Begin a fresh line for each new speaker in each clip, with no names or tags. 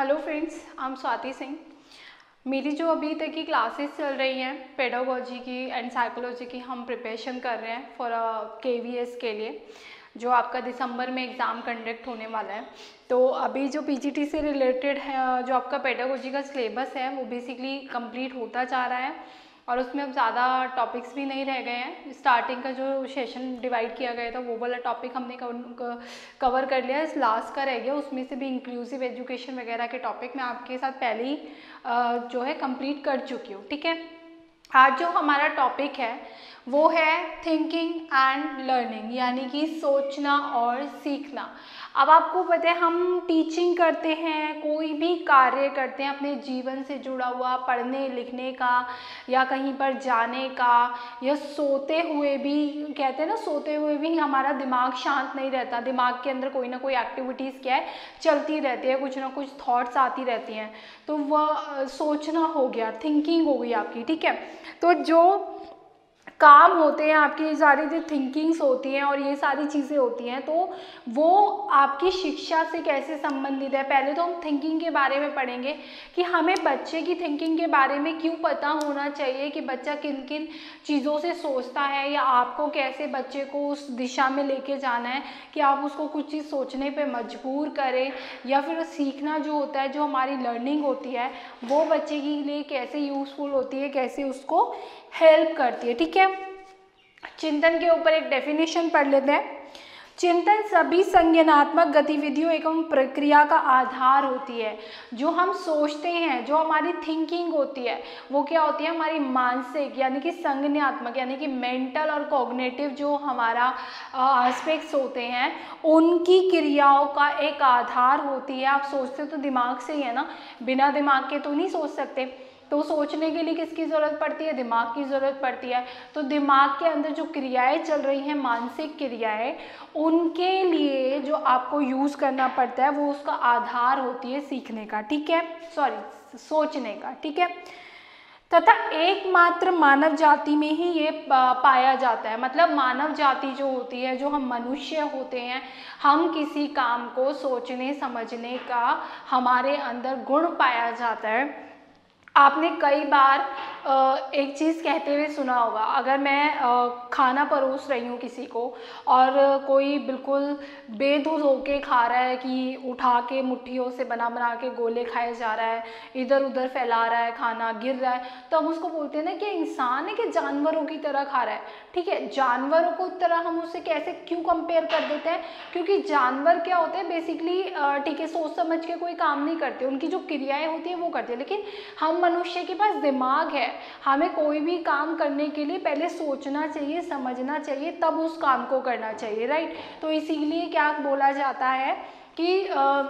Hello friends I am Swati Singh मेरी जो अभी तक की क्लासेस चल रही हैं पेडोलॉजी की एंड साइकोलॉजी की, हम प्रिपरेशन कर रहे हैं फॉर के वी एस के लिए, जो आपका दिसंबर में एग्ज़ाम कंडक्ट होने वाला है। तो अभी जो पीजीटी से रिलेटेड है, जो आपका पेडोलॉजी का सिलेबस है, वो बेसिकली कंप्लीट होता जा रहा है। और उसमें अब ज़्यादा टॉपिक्स भी नहीं रह गए हैं। स्टार्टिंग का जो सेशन डिवाइड किया गया था, वो वाला टॉपिक हमने कवर कर लिया। इस लास्ट का रह गया। उसमें से भी इंक्लूसिव एजुकेशन वगैरह के टॉपिक मैं आपके साथ पहले ही जो है कंप्लीट कर चुकी हूँ। ठीक है? आज जो हमारा टॉपिक है, वो है थिंकिंग एंड लर्निंग यानी कि सोचना और सीखना। अब आपको पता है, हम टीचिंग करते हैं, कोई भी कार्य करते हैं, अपने जीवन से जुड़ा हुआ, पढ़ने, लिखने का, या कहीं पर जाने का, या सोते हुए भी, कहते हैं ना, सोते हुए भी हमारा दिमाग शांत नहीं रहता। दिमाग के अंदर कोई ना कोई एक्टिविटीज़ क्या है, चलती रहती है, कुछ ना कुछ थॉट्स आती रहती हैं। तो वह, सोचना हो गया थिंकिंग हो गई आपकी, ठीक है? तो जो काम होते हैं, आपकी सारी जो थिंकिंग्स होती हैं और ये सारी चीज़ें होती हैं तो वो आपकी शिक्षा से कैसे संबंधित है? पहले तो हम थिंकिंग के बारे में पढ़ेंगे कि हमें बच्चे की थिंकिंग के बारे में क्यों पता होना चाहिए कि बच्चा किन किन चीज़ों से सोचता है या आपको कैसे बच्चे को उस दिशा में लेके जाना है कि आप उसको कुछ चीज़ सोचने पर मजबूर करें या फिर सीखना जो होता है, जो हमारी लर्निंग होती है, वो बच्चे के लिए कैसे यूज़फुल होती है, कैसे उसको हेल्प करती है, ठीक है? चिंतन के ऊपर एक डेफिनेशन पढ़ लेते हैं। चिंतन सभी संज्ञानात्मक गतिविधियों एवं प्रक्रिया का आधार होती है। जो हम सोचते हैं, जो हमारी थिंकिंग होती है, वो क्या होती है? हमारी मानसिक यानी कि संज्ञात्मक यानी कि मेंटल और कॉग्नेटिव जो हमारा एस्पेक्ट्स होते हैं, उनकी क्रियाओं का एक आधार होती है। आप सोचते तो दिमाग से ही है ना? बिना दिमाग के तो नहीं सोच सकते। तो सोचने के लिए किसकी ज़रूरत पड़ती है? दिमाग की ज़रूरत पड़ती है। तो दिमाग के अंदर जो क्रियाएँ चल रही हैं, मानसिक क्रियाएँ, उनके लिए जो आपको यूज़ करना पड़ता है, वो उसका आधार होती है सीखने का, ठीक है? सॉरी सोचने का, ठीक है? तथा एकमात्र मानव जाति में ही ये पाया जाता है। मतलब मानव जाति जो होती है, जो हम मनुष्य होते हैं, हम किसी काम को सोचने, समझने का हमारे अंदर गुण पाया जाता है। आपने कई बार एक चीज़ कहते हुए सुना होगा, अगर मैं खाना परोस रही हूँ किसी को और कोई बिल्कुल बेधुज होके खा रहा है कि उठा के मुट्ठियों से बना बना के गोले खाए जा रहा है इधर उधर फैला रहा है, खाना गिर रहा है तो हम उसको बोलते हैं ना कि इंसान है कि जानवरों की तरह खा रहा है। ठीक है जानवरों को तरह हम उससे कैसे क्यों कंपेयर कर देते हैं? क्योंकि जानवर क्या होते हैं बेसिकली ठीक है सोच समझ के कोई काम नहीं करते। उनकी जो क्रियाएँ होती हैं वो करते हैं। लेकिन हम मनुष्य के पास दिमाग है। हमें कोई भी काम करने के लिए पहले सोचना चाहिए समझना चाहिए तब उस काम को करना चाहिए राइट तो इसीलिए क्या बोला जाता है कि आ,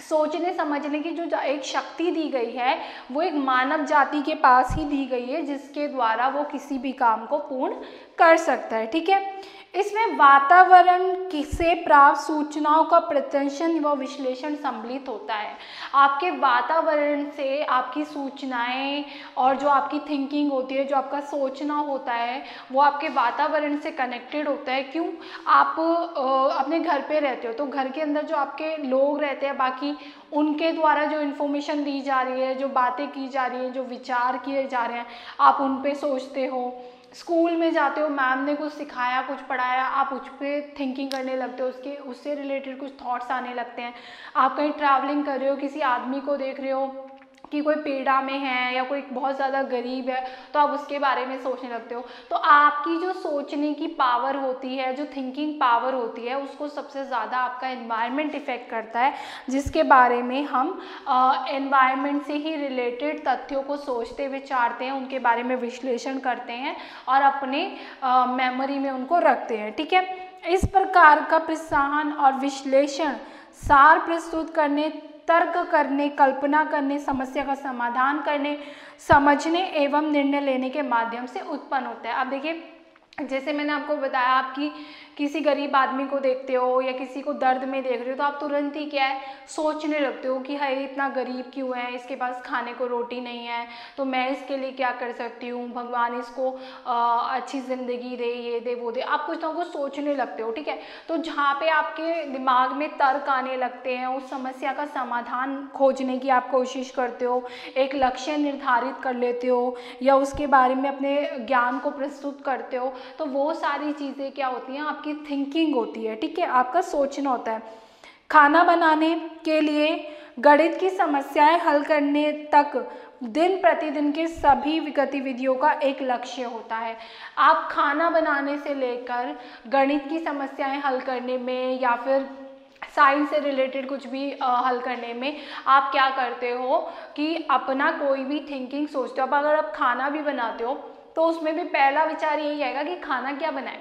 सोचने समझने की जो एक शक्ति दी गई है, वो एक मानव जाति के पास ही दी गई है, जिसके द्वारा वो किसी भी काम को पूर्ण कर सकता है, ठीक है? इसमें वातावरण से प्राप्त सूचनाओं का प्रत्यंशन व विश्लेषण सम्मिलित होता है। आपके वातावरण से आपकी सूचनाएँ और जो आपकी थिंकिंग होती है, जो आपका सोचना होता है, वो आपके वातावरण से कनेक्टेड होता है। क्यों? आप अपने घर पे रहते हो तो घर के अंदर जो आपके लोग रहते हैं, बाकी उनके द्वारा जो इन्फॉर्मेशन दी जा रही है, जो बातें की जा रही हैं, जो विचार किए जा रहे हैं, आप उन पर सोचते हो। स्कूल में जाते हो, मैम ने कुछ सिखाया, कुछ पढ़ाया, आप उस पर थिंकिंग करने लगते हो, उसके, उससे रिलेटेड कुछ थॉट्स आने लगते हैं। आप कहीं ट्रैवलिंग कर रहे हो, किसी आदमी को देख रहे हो कि कोई पीड़ा में है या कोई बहुत ज़्यादा गरीब है तो आप उसके बारे में सोचने लगते हो। तो आपकी जो सोचने की पावर होती है, जो थिंकिंग पावर होती है, उसको सबसे ज़्यादा आपका इन्वायरमेंट इफ़ेक्ट करता है, जिसके बारे में हम इन्वायरमेंट से ही रिलेटेड तथ्यों को सोचते, विचारते हैं, उनके बारे में विश्लेषण करते हैं और अपने मेमोरी में उनको रखते हैं, ठीक है? इस प्रकार का प्रोत्साहन और विश्लेषण सार प्रस्तुत करने तर्क करने, कल्पना करने, समस्या का समाधान करने, समझने एवं निर्णय लेने के माध्यम से उत्पन्न होता है। अब देखिए, जैसे मैंने आपको बताया आपकी किसी गरीब आदमी को देखते हो या किसी को दर्द में देख रहे हो तो आप तुरंत ही क्या है सोचने लगते हो कि हाई इतना गरीब क्यों है? इसके पास खाने को रोटी नहीं है तो मैं इसके लिए क्या कर सकती हूँ? भगवान इसको आ, अच्छी ज़िंदगी दे ये दे वो दे। आप कुछ ना कुछ सोचने लगते हो ठीक है? तो जहाँ पे आपके दिमाग में तर्क आने लगते हैं उस समस्या का समाधान खोजने की आप कोशिश करते हो एक लक्ष्य निर्धारित कर लेते हो या उसके बारे में अपने ज्ञान को प्रस्तुत करते हो तो वो सारी चीज़ें क्या होती हैं आपकी थिंकिंग होती है ठीक है? आपका सोचना होता है। खाना बनाने के लिए गणित की समस्याएँ हल करने तक दिन प्रतिदिन के सभी गतिविधियों का एक लक्ष्य होता है। आप खाना बनाने से लेकर गणित की समस्याएँ हल करने में या फिर साइंस से रिलेटेड कुछ भी आ, हल करने में आप क्या करते हो कि अपना कोई भी थिंकिंग सोचते हो। अब अगर आप खाना भी बनाते हो तो उसमें भी पहला विचार यही आएगा कि खाना क्या बनाए?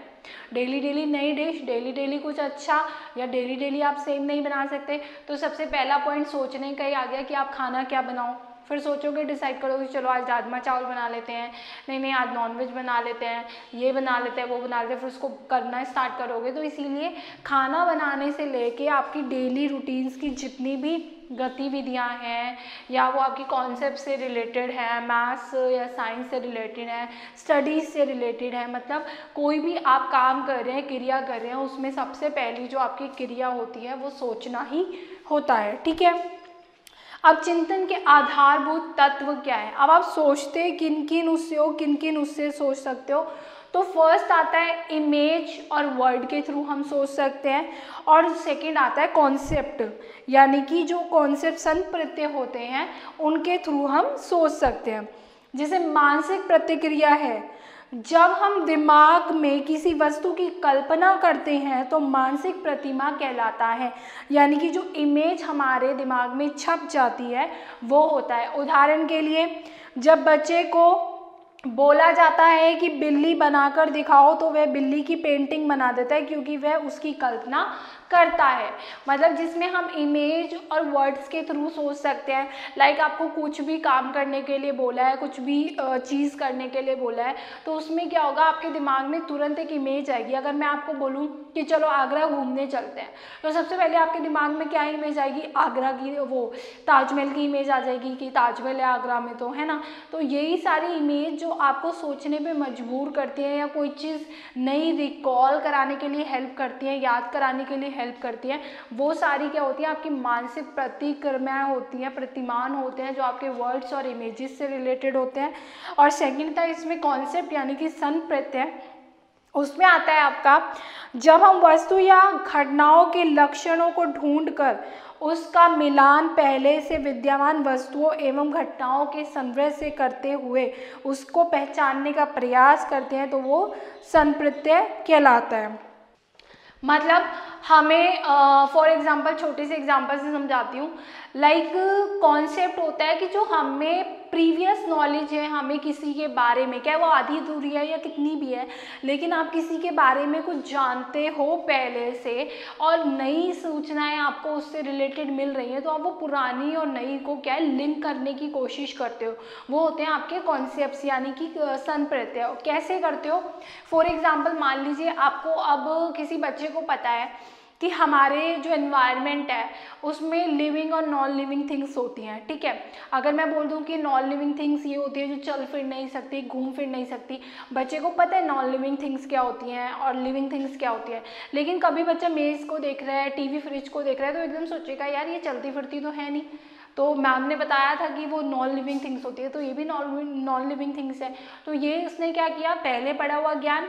डेली डेली नई डिश डेली डेली कुछ अच्छा या डेली डेली आप सेम नहीं बना सकते। तो सबसे पहला पॉइंट सोचने का ही आ गया कि आप खाना क्या बनाओ। फिर सोचोगे डिसाइड करोगे चलो आज राजमा चावल बना लेते हैं, नहीं नहीं, आज नॉनवेज बना लेते हैं, ये बना लेते हैं, वो बना लेते हैं, फिर उसको करना स्टार्ट करोगे। तो इसीलिए खाना बनाने से लेके आपकी डेली रूटीन्स की जितनी भी गतिविधियाँ हैं, या वो आपकी कॉन्सेप्ट से रिलेटेड है मैथ्स या साइंस से रिलेटेड है स्टडीज़ से रिलेटेड है मतलब कोई भी आप काम कर रहे हैं, क्रिया कर रहे हैं, उसमें सबसे पहली जो आपकी क्रिया होती है, वो सोचना ही होता है, ठीक है? अब चिंतन के आधारभूत तत्व क्या है? अब आप सोचते किन किन उससे हो किन किन उससे सोच सकते हो। तो फ़र्स्ट आता है इमेज और वर्ड के थ्रू हम सोच सकते हैं। और सेकंड आता है कॉन्सेप्ट यानी कि जो कॉन्सेप्ट सन प्रत्यय होते हैं, उनके थ्रू हम सोच सकते हैं। जैसे मानसिक प्रतिक्रिया है जब हम दिमाग में किसी वस्तु की कल्पना करते हैं तो मानसिक प्रतिमा कहलाता है। यानी कि जो इमेज हमारे दिमाग में छप जाती है, वो होता है। उदाहरण के लिए, जब बच्चे को बोला जाता है कि बिल्ली बनाकर दिखाओ तो वह बिल्ली की पेंटिंग बना देता है, क्योंकि वह उसकी कल्पना करता है। मतलब जिसमें हम इमेज और वर्ड्स के थ्रू सोच सकते हैं। लाइक like आपको कुछ भी काम करने के लिए बोला है, कुछ भी चीज़ करने के लिए बोला है तो उसमें क्या होगा, आपके दिमाग में तुरंत एक इमेज आएगी। अगर मैं आपको बोलूँ कि चलो आगरा घूमने चलते हैं तो सबसे पहले आपके दिमाग में क्या इमेज आएगी? आगरा की वो ताजमहल की इमेज आ जाएगी कि ताजमहल है आगरा में तो है ना? तो यही सारी इमेज जो आपको सोचने पर मजबूर करती है या कोई चीज़ नई रिकॉल कराने के लिए हेल्प करती है, याद कराने के लिए हेल्प करती हैं। वो सारी क्या होती है, आपकी मानसिक प्रतिक्रमाएँ होती हैं, प्रतिमान होते हैं जो आपके वर्ड्स और इमेजेस से रिलेटेड होते हैं। और सेकेंड था इसमें कॉन्सेप्ट यानी कि सन प्रत्यय, उसमें आता है आपका, जब हम वस्तु या घटनाओं के लक्षणों को ढूंढकर उसका मिलान पहले से विद्यमान वस्तुओं एवं घटनाओं के संग्रह से करते हुए उसको पहचानने का प्रयास करते हैं तो वो संप्रत्यय कहलाता है। मतलब हमें फॉर एग्ज़ाम्पल छोटे से एग्ज़ाम्पल से समझाती हूँ। लाइक कॉन्सेप्ट होता है कि जो हमें प्रीवियस नॉलेज है हमें किसी के बारे में, क्या वो आधी अधूरी है या कितनी भी है, लेकिन आप किसी के बारे में कुछ जानते हो पहले से और नई सूचनाएँ आपको उससे रिलेटेड मिल रही हैं तो आप वो पुरानी और नई को क्या है लिंक करने की कोशिश करते हो। वो होते हैं आपके कॉन्सेप्ट यानी कि सन प्रत्यय। कैसे करते हो? फॉर एग्ज़ाम्पल मान लीजिए आपको अब किसी बच्चे को पता है कि हमारे जो एनवायरनमेंट है, उसमें लिविंग और नॉन लिविंग थिंग्स होती हैं, ठीक है? अगर मैं बोल दूँ कि नॉन लिविंग थिंग्स ये होती है जो चल फिर नहीं सकती, घूम फिर नहीं सकती, बच्चे को पता है नॉन लिविंग थिंग्स क्या होती हैं और लिविंग थिंग्स क्या होती है? लेकिन कभी बच्चा मेज़ को देख रहा है टीवी फ्रिज को देख रहा है तो एकदम सोचेगा, यार, ये चलती फिरती तो है नहीं। तो मैम ने बताया था कि वो नॉन लिविंग थिंग्स होती है तो ये भी नॉन नॉन लिविंग थिंग्स है। तो ये उसने क्या किया? पहले पढ़ा हुआ ज्ञान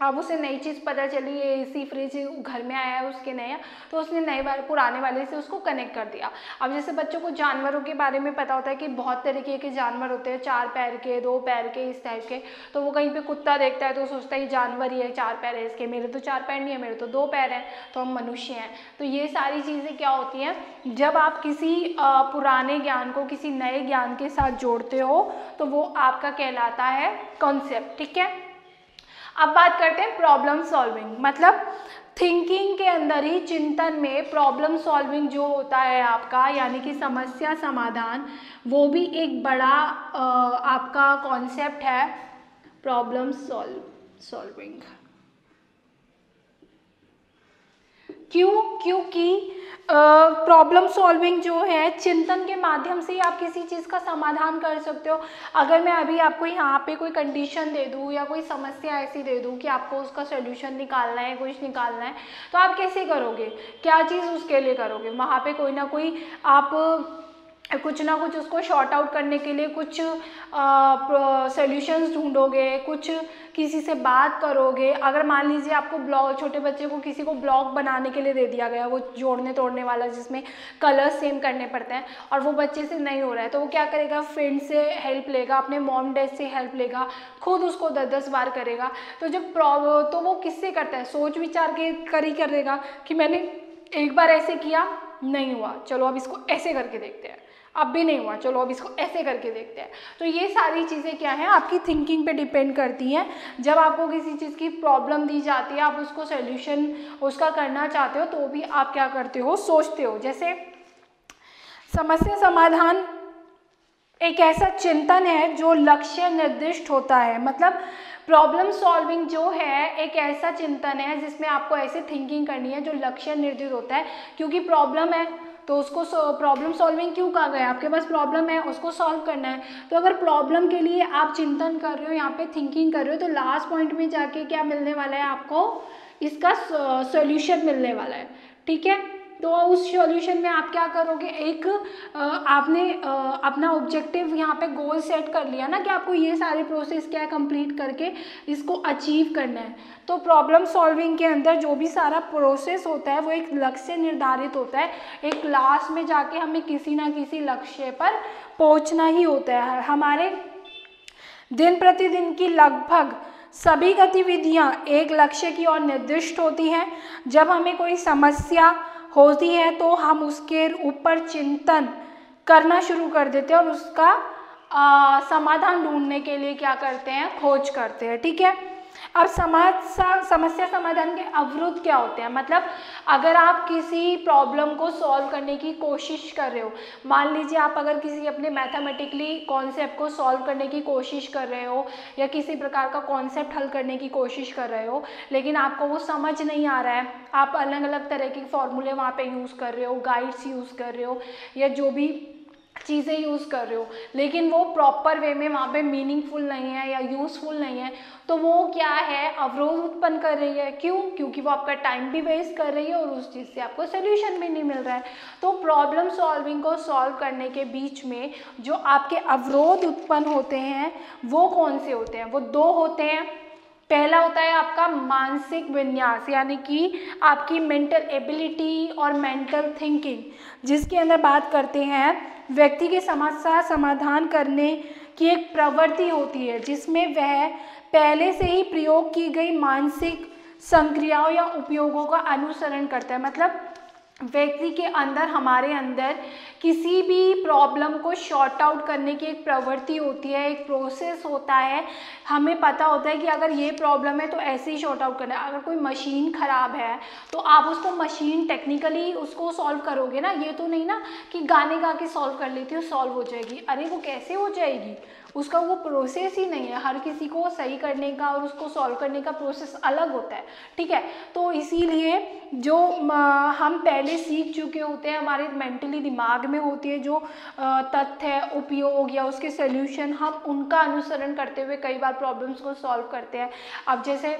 अब उसे नई चीज़ पता चली, ये एसी फ्रिज घर में आया है, उसके नया तो उसने नए वाले, पुराने वाले से उसको कनेक्ट कर दिया। अब जैसे बच्चों को जानवरों के बारे में पता होता है कि बहुत तरीके के जानवर होते हैं, चार पैर के, दो पैर के, इस टाइप के तो वो कहीं पे कुत्ता देखता है तो सोचता है जानवर ही है, चार पैर है इसके, मेरे तो चार पैर नहीं है, मेरे तो दो पैर हैं तो हम मनुष्य हैं। तो ये सारी चीज़ें क्या होती हैं, जब आप किसी पुराने ज्ञान को, किसी नए ज्ञान के साथ जोड़ते हो तो वो आपका कहलाता है कॉन्सेप्ट ठीक है? अब बात करते हैं प्रॉब्लम सॉल्विंग मतलब थिंकिंग के अंदर ही चिंतन में प्रॉब्लम सॉल्विंग जो होता है आपका, यानी कि समस्या समाधान, वो भी एक बड़ा आपका कॉन्सेप्ट है प्रॉब्लम सॉल्व सॉल्विंग क्यों? क्योंकि प्रॉब्लम uh, सॉल्विंग जो है चिंतन के माध्यम से ही आप किसी चीज़ का समाधान कर सकते हो। अगर मैं अभी आपको यहाँ पे कोई कंडीशन दे दूँ या कोई समस्या ऐसी दे दूँ कि आपको उसका सोल्यूशन निकालना है कुछ निकालना है तो आप कैसे करोगे? क्या चीज़ उसके लिए करोगे? वहाँ पे कोई ना कोई आप कुछ ना कुछ उसको शॉर्ट आउट करने के लिए कुछ सोल्यूशंस ढूंढोगे, कुछ किसी से बात करोगे। अगर मान लीजिए आपको ब्लॉग छोटे बच्चे को किसी को ब्लॉग बनाने के लिए दे दिया गया, वो जोड़ने तोड़ने वाला जिसमें कलर्स सेम करने पड़ते हैं और वो बच्चे से नहीं हो रहा है तो वो क्या करेगा? फ्रेंड से हेल्प लेगा, अपने मॉम डैड से हेल्प लेगा, खुद उसको दस दस बार करेगा। तो जब तो वो किससे करता है? सोच विचार के कर ही करेगा कि मैंने एक बार ऐसे किया, नहीं हुआ। चलो अब इसको ऐसे करके देखते हैं। अब भी नहीं हुआ। चलो, अब इसको ऐसे करके देखते हैं। तो ये सारी चीज़ें क्या हैं? आपकी थिंकिंग पे डिपेंड करती हैं। जब आपको किसी चीज़ की प्रॉब्लम दी जाती है, आप उसको सोल्यूशन उसका करना चाहते हो तो भी आप क्या करते हो? सोचते हो। जैसे समस्या समाधान एक ऐसा चिंतन है जो लक्ष्य निर्दिष्ट होता है। मतलब प्रॉब्लम सॉल्विंग जो है, एक ऐसा चिंतन है जिसमें आपको ऐसे थिंकिंग करनी है जो लक्ष्य निर्दिष्ट होता है। क्योंकि प्रॉब्लम है तो उसको प्रॉब्लम सॉल्विंग क्यों कहा गया? आपके पास प्रॉब्लम है, उसको सॉल्व करना है। तो अगर प्रॉब्लम के लिए आप चिंतन कर रहे हो, यहाँ पे थिंकिंग कर रहे हो तो लास्ट पॉइंट में जाके क्या मिलने वाला है आपको? इसका सोल्यूशन मिलने वाला है। ठीक है? तो उस सॉल्यूशन में आप क्या करोगे? एक आपने अपना ऑब्जेक्टिव यहाँ पे गोल सेट कर लिया ना कि आपको ये सारे प्रोसेस क्या है कंप्लीट करके इसको अचीव करना है। तो प्रॉब्लम सॉल्विंग के अंदर जो भी सारा प्रोसेस होता है वो एक लक्ष्य निर्धारित होता है। एक क्लास में जाके हमें किसी ना किसी लक्ष्य पर पहुँचना ही होता है। हमारे दिन प्रतिदिन की लगभग सभी गतिविधियाँ एक लक्ष्य की ओर निर्दिष्ट होती हैं। जब हमें कोई समस्या होती है तो हम उसके ऊपर चिंतन करना शुरू कर देते हैं और उसका समाधान ढूँढने के लिए क्या करते हैं? खोज करते हैं, ठीक है? अब समाज समस्या समाधान के अवरुद्ध क्या होते हैं? मतलब अगर आप किसी प्रॉब्लम को सॉल्व करने की कोशिश कर रहे हो, मान लीजिए आप अगर किसी अपने मैथमेटिकली कॉन्सेप्ट को सॉल्व करने की कोशिश कर रहे हो, या किसी प्रकार का कॉन्सेप्ट हल करने की कोशिश कर रहे हो, लेकिन आपको वो समझ नहीं आ रहा है, आप अलग अलग तरह के फॉर्मूले वहाँ पर यूज़ कर रहे हो गाइड्स यूज़ कर रहे हो, या जो भी चीज़ें यूज़ कर रहे हो, लेकिन वो प्रॉपर वे में वहाँ पे मीनिंगफुल नहीं है या यूज़फुल नहीं है तो वो क्या है, अवरोध उत्पन्न कर रही है। क्यों? क्योंकि वो आपका टाइम भी वेस्ट कर रही है और उस चीज़ से आपको सोल्यूशन भी नहीं मिल रहा है। तो प्रॉब्लम सॉल्विंग को सॉल्व करने के बीच में जो आपके अवरोध उत्पन्न होते हैं, वो कौन से होते हैं? वो दो होते हैं। पहला होता है आपका मानसिक विन्यास, यानी कि आपकी मेंटल एबिलिटी और मेंटल थिंकिंग जिसके अंदर बात करते हैं व्यक्ति की समस्या समाधान करने की एक प्रवृत्ति होती है, जिसमें वह पहले से ही प्रयोग की गई मानसिक संक्रियाओं या उपयोगों का अनुसरण करता है। मतलब व्यक्ति के अंदर, हमारे अंदर किसी भी प्रॉब्लम को शॉर्ट आउट करने की एक प्रवृत्ति होती है, एक प्रोसेस होता है। हमें पता होता है कि अगर ये प्रॉब्लम है तो ऐसे ही शॉर्ट आउट करना है। अगर कोई मशीन ख़राब है तो आप उसको मशीन टेक्निकली उसको सॉल्व करोगे ना? ये तो नहीं ना कि गाने गा के सॉल्व कर लेती हो सॉल्व हो जाएगी। अरे, वो कैसे हो जाएगी? उसका वो प्रोसेस ही नहीं है। हर किसी को सही करने का और उसको सॉल्व करने का प्रोसेस अलग होता है, ठीक है? तो इसीलिए जो हम पहले सीख चुके होते हैं, हमारे मेंटली दिमाग में होती है, जो तथ्य उपयोग या उसके सोल्यूशन हम उनका अनुसरण करते हुए कई बार प्रॉब्लम्स को सॉल्व करते हैं। अब जैसे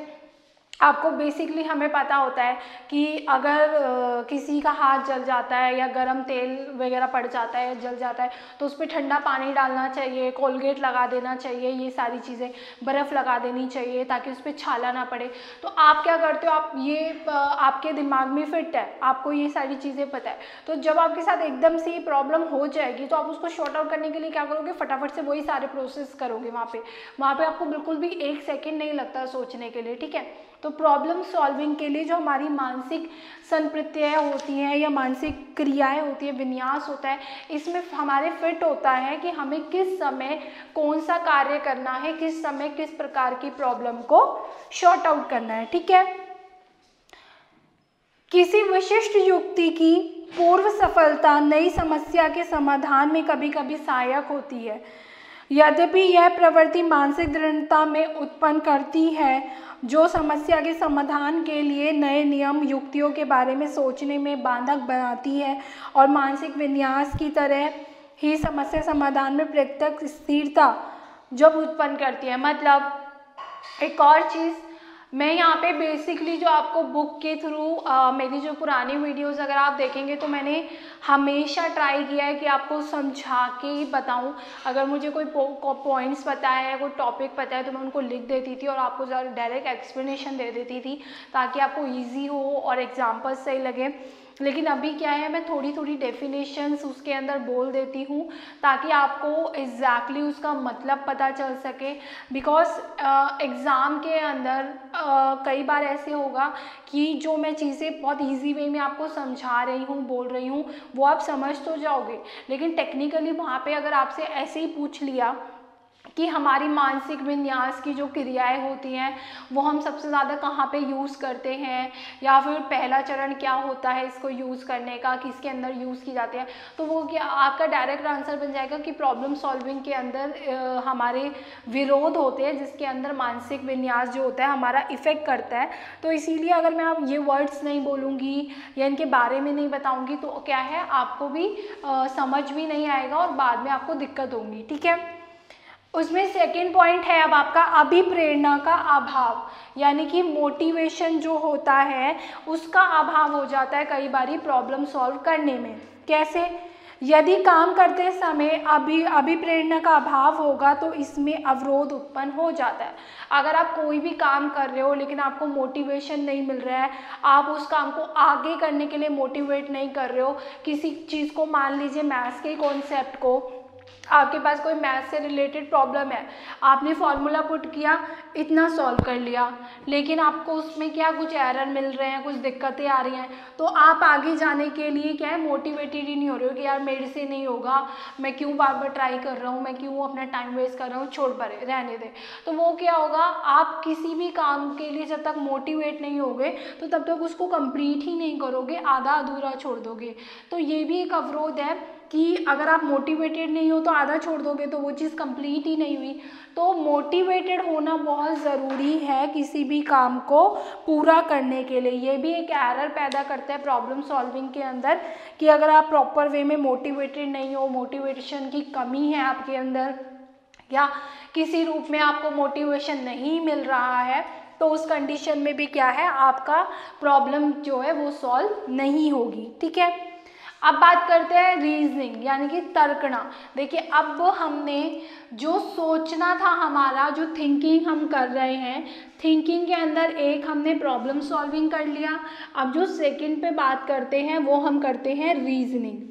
आपको बेसिकली हमें पता होता है कि अगर किसी का हाथ जल जाता है या गर्म तेल वगैरह पड़ जाता है, जल जाता है तो उस पर ठंडा पानी डालना चाहिए कोलगेट लगा देना चाहिए, ये सारी चीज़ें, बर्फ़ लगा देनी चाहिए ताकि उस पर छाला ना पड़े। तो आप क्या करते हो? आप ये आपके दिमाग में फिट है, आपको ये सारी चीज़ें पता है। तो जब आपके साथ एकदम से ये प्रॉब्लम हो जाएगी तो आप उसको शॉर्ट आउट करने के लिए क्या करोगे? फटाफट से वही सारे प्रोसेस करोगे वहाँ पर वहाँ पर आपको बिल्कुल भी एक सेकेंड नहीं लगता सोचने के लिए, ठीक है? तो प्रॉब्लम सॉल्विंग के लिए जो हमारी मानसिक संप्रत्यय होती हैं या मानसिक क्रियाएँ होती है, विन्यास होता है, इसमें हमारे फिट होता है कि हमें किस समय कौन सा कार्य करना है, किस समय किस प्रकार की प्रॉब्लम को शॉर्ट आउट करना है, ठीक है? किसी विशिष्ट युक्ति की पूर्व सफलता नई समस्या के समाधान में कभी कभी सहायक होती है। यद्यपि यह प्रवृत्ति मानसिक दृढ़ता में उत्पन्न करती है, जो समस्या के समाधान के लिए नए नियम, युक्तियों के बारे में सोचने में बाधक बनाती है और मानसिक विन्यास की तरह ही समस्या समाधान में प्रत्यक्ष स्थिरता जब उत्पन्न करती है। मतलब एक और चीज़ मैं यहाँ पे बेसिकली जो आपको बुक के थ्रू मेरी जो पुरानी वीडियोस अगर आप देखेंगे तो मैंने हमेशा ट्राई किया है कि आपको समझा के ही बताऊँ। अगर मुझे कोई पॉइंट्स पता है, कोई टॉपिक पता है तो मैं उनको लिख देती थी और आपको डायरेक्ट एक्सप्लेनेशन दे देती थी ताकि आपको ईजी हो और एग्जाम्पल्स सही लगे। लेकिन अभी क्या है मैं थोड़ी थोड़ी डेफिनेशंस उसके अंदर बोल देती हूँ ताकि आपको एग्जैक्टली exactly उसका मतलब पता चल सके। बिकॉज़ एग्ज़ाम uh, के अंदर uh, कई बार ऐसे होगा कि जो मैं चीज़ें बहुत इजी वे में आपको समझा रही हूँ बोल रही हूँ वो आप समझ तो जाओगे। लेकिन टेक्निकली वहाँ पे अगर आपसे ऐसे ही पूछ लिया कि हमारी मानसिक विन्यास की जो क्रियाएँ होती हैं वो हम सबसे ज़्यादा कहाँ पे यूज़ करते हैं? या फिर पहला चरण क्या होता है इसको यूज़ करने का? किसके अंदर यूज़ की जाती है? तो वो क्या आपका डायरेक्ट आंसर बन जाएगा कि प्रॉब्लम सॉल्विंग के अंदर हमारे विरोध होते हैं जिसके अंदर मानसिक विन्यास जो होता है हमारा इफ़ेक्ट करता है। तो इसीलिए अगर मैं आप ये वर्ड्स नहीं बोलूँगी या इनके बारे में नहीं बताऊँगी तो क्या है? आपको भी आ, समझ भी नहीं आएगा और बाद में आपको दिक्कत होगी ठीक है? उसमें सेकेंड पॉइंट है अब आपका अभिप्रेरणा का अभाव, यानी कि मोटिवेशन जो होता है, उसका अभाव हो जाता है कई बार प्रॉब्लम सॉल्व करने में। कैसे? यदि काम करते समय अभी, अभिप्रेरणा का अभाव होगा तो इसमें अवरोध उत्पन्न हो जाता है। अगर आप कोई भी काम कर रहे हो, लेकिन आपको मोटिवेशन नहीं मिल रहा है, आप उस काम को आगे करने के लिए मोटिवेट नहीं कर रहे हो, किसी चीज़ को, मान लीजिए मैथ्स के कॉन्सेप्ट को आपके पास कोई मैथ से रिलेटेड प्रॉब्लम है। आपने फॉर्मूला पुट किया, इतना सॉल्व कर लिया। लेकिन आपको उसमें क्या कुछ एरर मिल रहे हैं, कुछ दिक्कतें आ रही हैं? तो आप आगे जाने के लिए क्या है मोटिवेटेड ही नहीं हो रहे हो कि यार मेरे से नहीं होगा। मैं क्यों बार बार ट्राई कर रहा हूँ? मैं क्यों अपना टाइम वेस्ट कर रहा हूँ? छोड़ पड़े, रहने दें। तो वो क्या होगा, आप किसी भी काम के लिए जब तक मोटिवेट नहीं होगे तो तब तक उसको कंप्लीट ही नहीं करोगे आधा अधूरा छोड़ दोगे। तो ये भी एक अवरोध है। कि अगर आप मोटिवेटेड नहीं हो तो आधा छोड़ दोगे तो वो चीज़ कंप्लीट ही नहीं हुई। तो मोटिवेटेड होना बहुत ज़रूरी है किसी भी काम को पूरा करने के लिए। ये भी एक एरर पैदा करता है प्रॉब्लम सॉल्विंग के अंदर कि अगर आप प्रॉपर वे में मोटिवेटेड नहीं हो मोटिवेशन की कमी है आपके अंदर, या किसी रूप में आपको मोटिवेशन नहीं मिल रहा है तो उस कंडीशन में भी क्या है? आपका प्रॉब्लम जो है वो सॉल्व नहीं होगी। ठीक है? अब बात करते हैं रीजनिंग यानी कि तर्कना। देखिए, अब हमने जो सोचना था हमारा, जो थिंकिंग हम कर रहे हैं थिंकिंग के अंदर एक हमने प्रॉब्लम सॉल्विंग कर लिया। अब जो सेकंड पे बात करते हैं, वो हम करते हैं रीजनिंग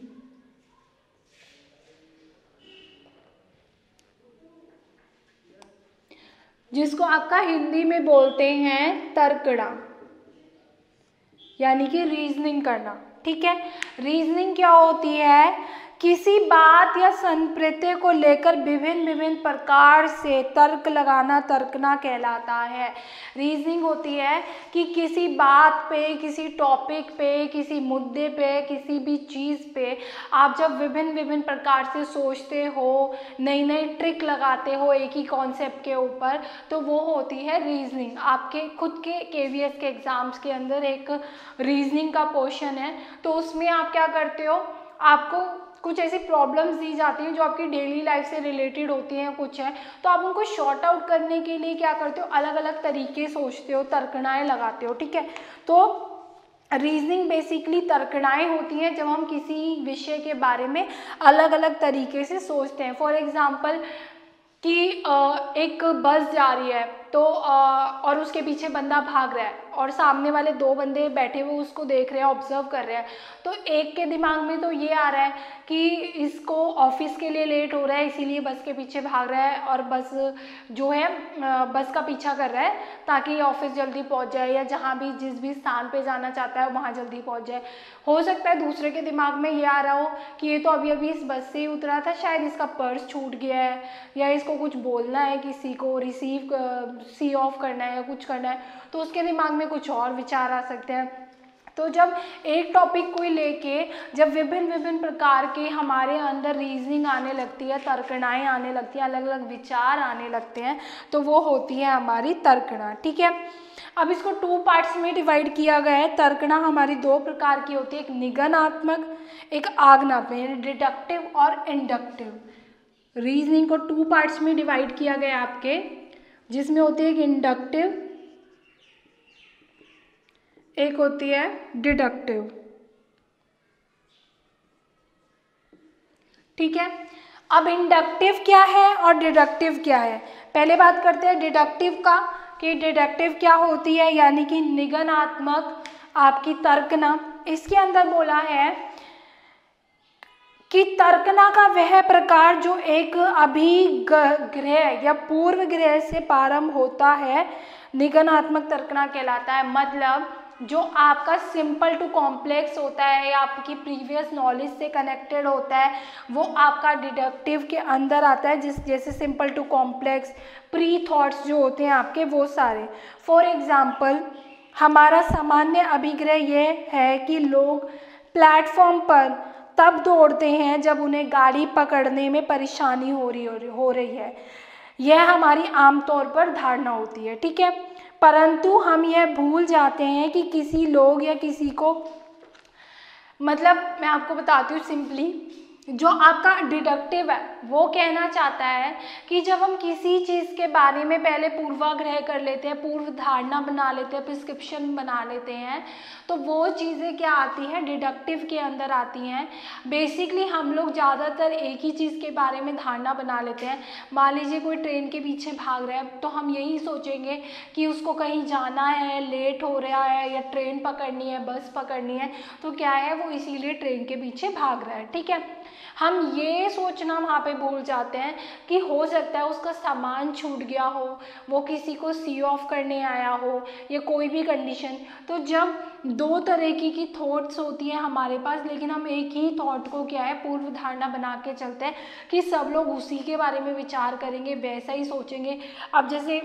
जिसको आपका हिंदी में बोलते हैं तर्कड़ा यानी कि रीजनिंग करना। ठीक है? रीजनिंग क्या होती है? किसी बात या संप्रत्य को लेकर विभिन्न विभिन्न प्रकार से तर्क लगाना, तर्कना कहलाता है। रीजनिंग होती है कि किसी बात पे, किसी टॉपिक पे, किसी मुद्दे पे, किसी भी चीज़ पे आप जब विभिन्न विभिन्न प्रकार से सोचते हो नई नई ट्रिक लगाते हो एक ही कॉन्सेप्ट के ऊपर तो वो होती है रीजनिंग आपके, खुद के के के एग्ज़ाम्स के अंदर एक रीजनिंग का पोर्शन है तो उसमें आप क्या करते हो? आपको कुछ ऐसी प्रॉब्लम्स दी जाती हैं जो आपकी डेली लाइफ से रिलेटेड होती हैं कुछ हैं। तो आप उनको शॉर्ट आउट करने के लिए क्या करते हो? अलग अलग तरीके सोचते हो तर्कनाएँ लगाते हो, ठीक है? तो रीजनिंग बेसिकली तर्कनाएँ होती हैं जब हम किसी विषय के बारे में अलग अलग तरीके से सोचते हैं। फॉर एग्ज़ाम्पल कि एक बस जा रही है। तो और उसके पीछे बंदा भाग रहा है और सामने वाले दो बंदे बैठे हुए उसको देख रहे हैं ऑब्ज़र्व कर रहे हैं। तो एक के दिमाग में तो ये आ रहा है कि इसको ऑफ़िस के लिए लेट हो रहा है, इसीलिए बस के पीछे भाग रहा है और बस जो है बस का पीछा कर रहा है ताकि ऑफ़िस जल्दी पहुँच जाए या जहाँ भी, जिस भी स्थान पे जाना चाहता है वहाँ जल्दी पहुँच जाए। हो सकता है दूसरे के दिमाग में ये आ रहा हो कि ये तो अभी अभी इस बस से ही उतरा था, शायद इसका पर्स छूट गया है या इसको कुछ बोलना है किसी को रिसीव सी ऑफ़ करना है या कुछ करना है तो उसके दिमाग में कुछ और विचार आ सकते हैं। तो जब एक टॉपिक को लेके, जब विभिन्न विभिन्न प्रकार के हमारे अंदर रीजनिंग आने लगती है, तर्कणाएँ आने लगती हैं अलग अलग विचार आने लगते हैं तो वो होती है हमारी तर्कणा, ठीक है? अब इसको टू पार्ट्स में डिवाइड किया गया है। तर्कणा हमारी दो प्रकार की होती है, एक निगनात्मक, एक आगनात्मक, यानी डिडक्टिव और इंडक्टिव रीजनिंग को टू पार्ट्स में डिवाइड किया गया आपके। जिसमें होती है एक इंडक्टिव एक होती है डिडक्टिव ठीक है? अब इंडक्टिव क्या है और डिडक्टिव क्या है? पहले बात करते हैं डिडक्टिव का, कि डिडक्टिव क्या होती है, यानी कि निगनात्मक आपकी तर्कना। इसके अंदर बोला है कि तर्कना का वह प्रकार जो एक अभिग्रह या पूर्व ग्रह से प्रारंभ होता है, निगनात्मक तर्कना कहलाता है। मतलब जो आपका सिंपल टू कॉम्प्लेक्स होता है या आपकी प्रीवियस नॉलेज से कनेक्टेड होता है, वो आपका डिडक्टिव के अंदर आता है। जिस, जैसे simple to complex pre thoughts जो होते हैं आपके, वो सारे। फॉर एग्ज़ाम्पल हमारा सामान्य अभिग्रह ये है कि लोग प्लेटफॉर्म पर तब दौड़ते हैं जब उन्हें गाड़ी पकड़ने में परेशानी हो रही हो रही, है यह हमारी आमतौर पर धारणा होती है, ठीक है? परंतु हम यह भूल जाते हैं कि किसी लोग या किसी को मतलब मैं आपको बताती हूँ सिंपली, जो आपका डिडक्टिव है वो कहना चाहता है कि जब हम किसी चीज़ के बारे में पहले पूर्वाग्रह कर लेते हैं, पूर्व धारणा बना लेते हैं प्रिस्क्रिप्शन बना लेते हैं तो वो चीज़ें क्या आती हैं? डिडक्टिव के अंदर आती हैं। बेसिकली हम लोग ज़्यादातर एक ही चीज़ के बारे में धारणा बना लेते हैं। मान लीजिए कोई ट्रेन के पीछे भाग रहा है तो हम यही सोचेंगे कि उसको कहीं जाना है लेट हो रहा है या ट्रेन पकड़नी है बस पकड़नी है तो क्या है? वो इसीलिए ट्रेन के पीछे भाग रहा है, ठीक है? हम ये सोचना वहाँ पे भूल जाते हैं कि हो सकता है उसका सामान छूट गया हो, वो किसी को सी ऑफ़ करने आया हो या कोई भी कंडीशन तो जब दो तरह की की थॉट्स होती हैं हमारे पास, लेकिन हम एक ही थॉट को क्या है, पूर्व धारणा बना के चलते हैं कि सब लोग उसी के बारे में विचार करेंगे, वैसा ही सोचेंगे। अब जैसे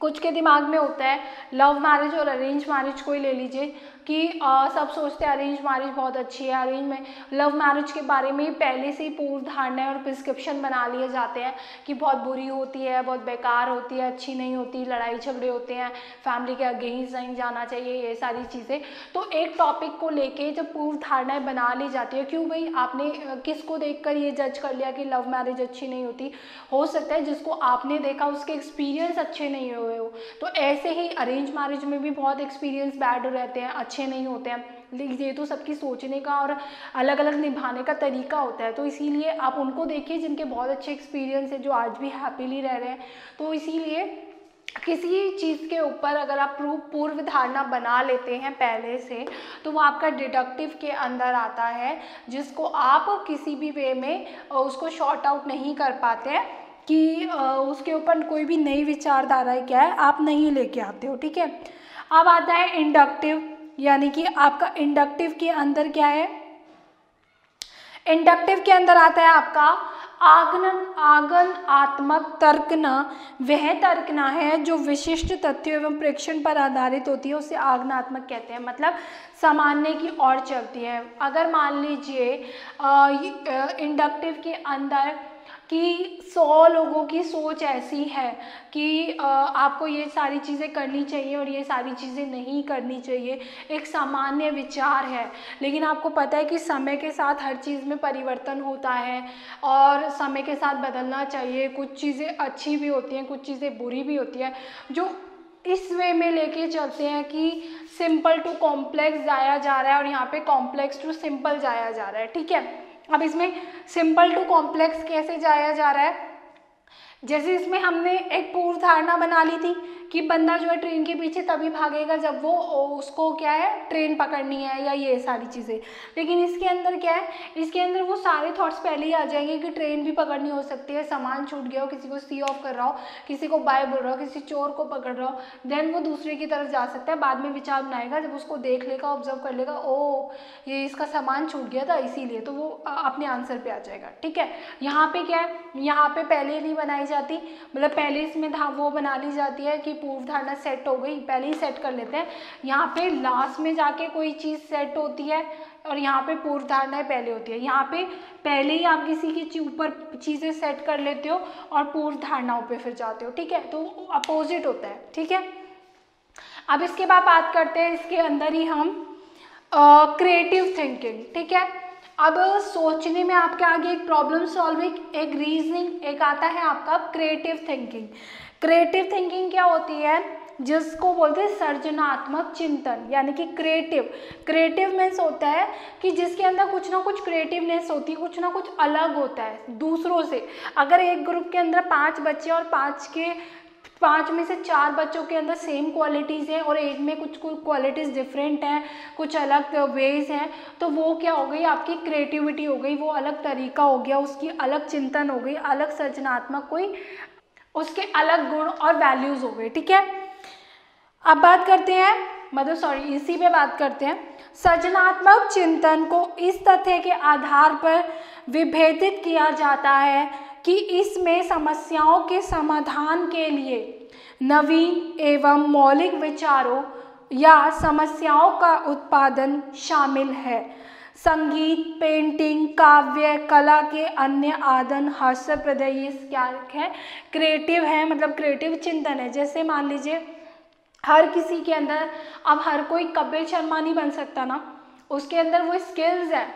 कुछ के दिमाग में होता है लव मैरिज और अरेंज मैरिज को ही ले लीजिए कि आ, सब सोचते हैं अरेंज मैरिज बहुत अच्छी है अरेंज में लव मैरिज के बारे में पहले से ही पूर्व धारणा और प्रिस्क्रिप्शन बना लिए जाते हैं कि बहुत बुरी होती है बहुत बेकार होती है अच्छी नहीं होती लड़ाई झगड़े होते हैं फैमिली के अगेंस्ट नहीं जाना चाहिए ये सारी चीज़ें। तो एक टॉपिक को लेके जब पूर्व धारणाएँ बना ली जाती है क्यों भाई आपने किसको देख कर ये जज कर लिया कि लव मैरिज अच्छी नहीं होती? हो सकता है जिसको आपने देखा उसके एक्सपीरियंस अच्छे नहीं हुए हो। तो ऐसे ही अरेंज मैरिज में भी बहुत एक्सपीरियंस बैड रहते हैं अच्छे अच्छे नहीं होते हैं। लेकिन ये तो सबकी सोचने का और अलग अलग निभाने का तरीका होता है। तो इसीलिए आप उनको देखिए जिनके बहुत अच्छे एक्सपीरियंस है, जो आज भी हैप्पीली रह रहे हैं। तो इसीलिए किसी चीज़ के ऊपर अगर आप पूर्व धारणा बना लेते हैं पहले से तो वो आपका डिडक्टिव के अंदर आता है, जिसको आप किसी भी वे में उसको शॉर्ट आउट नहीं कर पाते हैं कि उसके ऊपर कोई भी नई विचारधारा क्या है, आप नहीं लेके आते हो, ठीक है? अब आता है इंडक्टिव यानी कि आपका इंडक्टिव के अंदर क्या है? इंडक्टिव के अंदर आता है आपका आगन आगन आत्मक तर्कना। वह तर्कना है जो विशिष्ट तथ्यों एवं प्रेक्षण पर आधारित होती है, उसे आग्नात्मक कहते हैं। मतलब सामान्य की ओर चलती है। अगर मान लीजिए इंडक्टिव के अंदर कि सौ लोगों की सोच ऐसी है कि आपको ये सारी चीज़ें करनी चाहिए और ये सारी चीज़ें नहीं करनी चाहिए। एक सामान्य विचार है। लेकिन आपको पता है कि समय के साथ हर चीज़ में परिवर्तन होता है और समय के साथ बदलना चाहिए। कुछ चीज़ें अच्छी भी होती हैं, कुछ चीज़ें बुरी भी होती हैं, जो इस वे में लेके चलते हैं कि सिंपल टू कॉम्प्लेक्स जाया जा रहा है और यहाँ पे कॉम्प्लेक्स टू सिंपल जाया जा रहा है। ठीक है? अब इसमें सिंपल टू कॉम्प्लेक्स कैसे जाया जा रहा है? जैसे इसमें हमने एक पूर्व धारणा बना ली थी कि बंदा जो है ट्रेन के पीछे तभी भागेगा जब वो उसको क्या है, ट्रेन पकड़नी है या ये सारी चीज़ें। लेकिन इसके अंदर क्या है, इसके अंदर वो सारे थॉट्स पहले ही आ जाएँगे कि ट्रेन भी पकड़नी हो सकती है, सामान छूट गया हो, किसी को सी ऑफ़ कर रहा हो, किसी को बाय बोल रहा हो, किसी चोर को पकड़ रहा हो देन वो दूसरे की तरफ़ जा सकता है। बाद में विचार बनाएगा, जब उसको देख लेगा ऑब्ज़र्व कर लेगा, ओ, ये इसका सामान छूट गया था, इसीलिए। तो वो अपने आंसर पे आ जाएगा, ठीक है? यहाँ पे क्या है, यहाँ पे पहले नहीं बनाई जाती मतलब पहले इसमें वो बना ली जाती है कि पूर्व धारणा सेट हो गई, पहले ही सेट कर लेते हैं। यहाँ पे लास्ट में जाके कोई चीज़ सेट होती है और यहाँ पे पूर्व धारणाएँ पहले होती है। यहाँ पे पहले ही आप किसी की ऊपर चीज़ें सेट कर लेते हो और पूर्व धारणाओं पे फिर जाते हो, ठीक है? तो अपोजिट होता है, ठीक है? अब इसके बाद बात करते हैं, इसके अंदर ही हम क्रिएटिव थिंकिंग ठीक है? अब सोचने में आपके आगे एक प्रॉब्लम सॉल्विंग एक रीजनिंग एक आता है आपका क्रिएटिव थिंकिंग क्रिएटिव थिंकिंग क्या होती है? जिसको बोलते हैं सर्जनात्मक चिंतन, यानी कि क्रिएटिव क्रिएटिव मीन्स होता है कि जिसके अंदर कुछ ना कुछ क्रिएटिवनेस होती है कुछ ना कुछ अलग होता है, दूसरों से. अगर एक ग्रुप के अंदर पाँच बच्चे और पाँच के, पाँच में से चार बच्चों के अंदर सेम क्वालिटीज़ हैं और एक में कुछ कुछ क्वालिटीज़ डिफरेंट हैं, कुछ अलग वेज हैं तो वो क्या हो गई? आपकी क्रिएटिविटी हो गई, वो अलग तरीका हो गया, उसकी अलग चिंतन हो गई, अलग सृजनात्मक कोई उसके अलग गुण और वैल्यूज़ हो गए, ठीक है? अब बात करते हैं मतलब सॉरी इसी पे बात करते हैं। सृजनात्मक चिंतन को इस तथ्य के आधार पर विभेदित किया जाता है कि इसमें समस्याओं के समाधान के लिए नवीन एवं मौलिक विचारों या समस्याओं का उत्पादन शामिल है। संगीत, पेंटिंग, काव्य, कला के अन्य आदन हास्य प्रदय ये क्या है? क्रिएटिव है मतलब क्रिएटिव चिंतन है। जैसे मान लीजिए, हर किसी के अंदर, अब हर कोई कपिल शर्मा नहीं बन सकता ना। उसके अंदर वो स्किल्स है।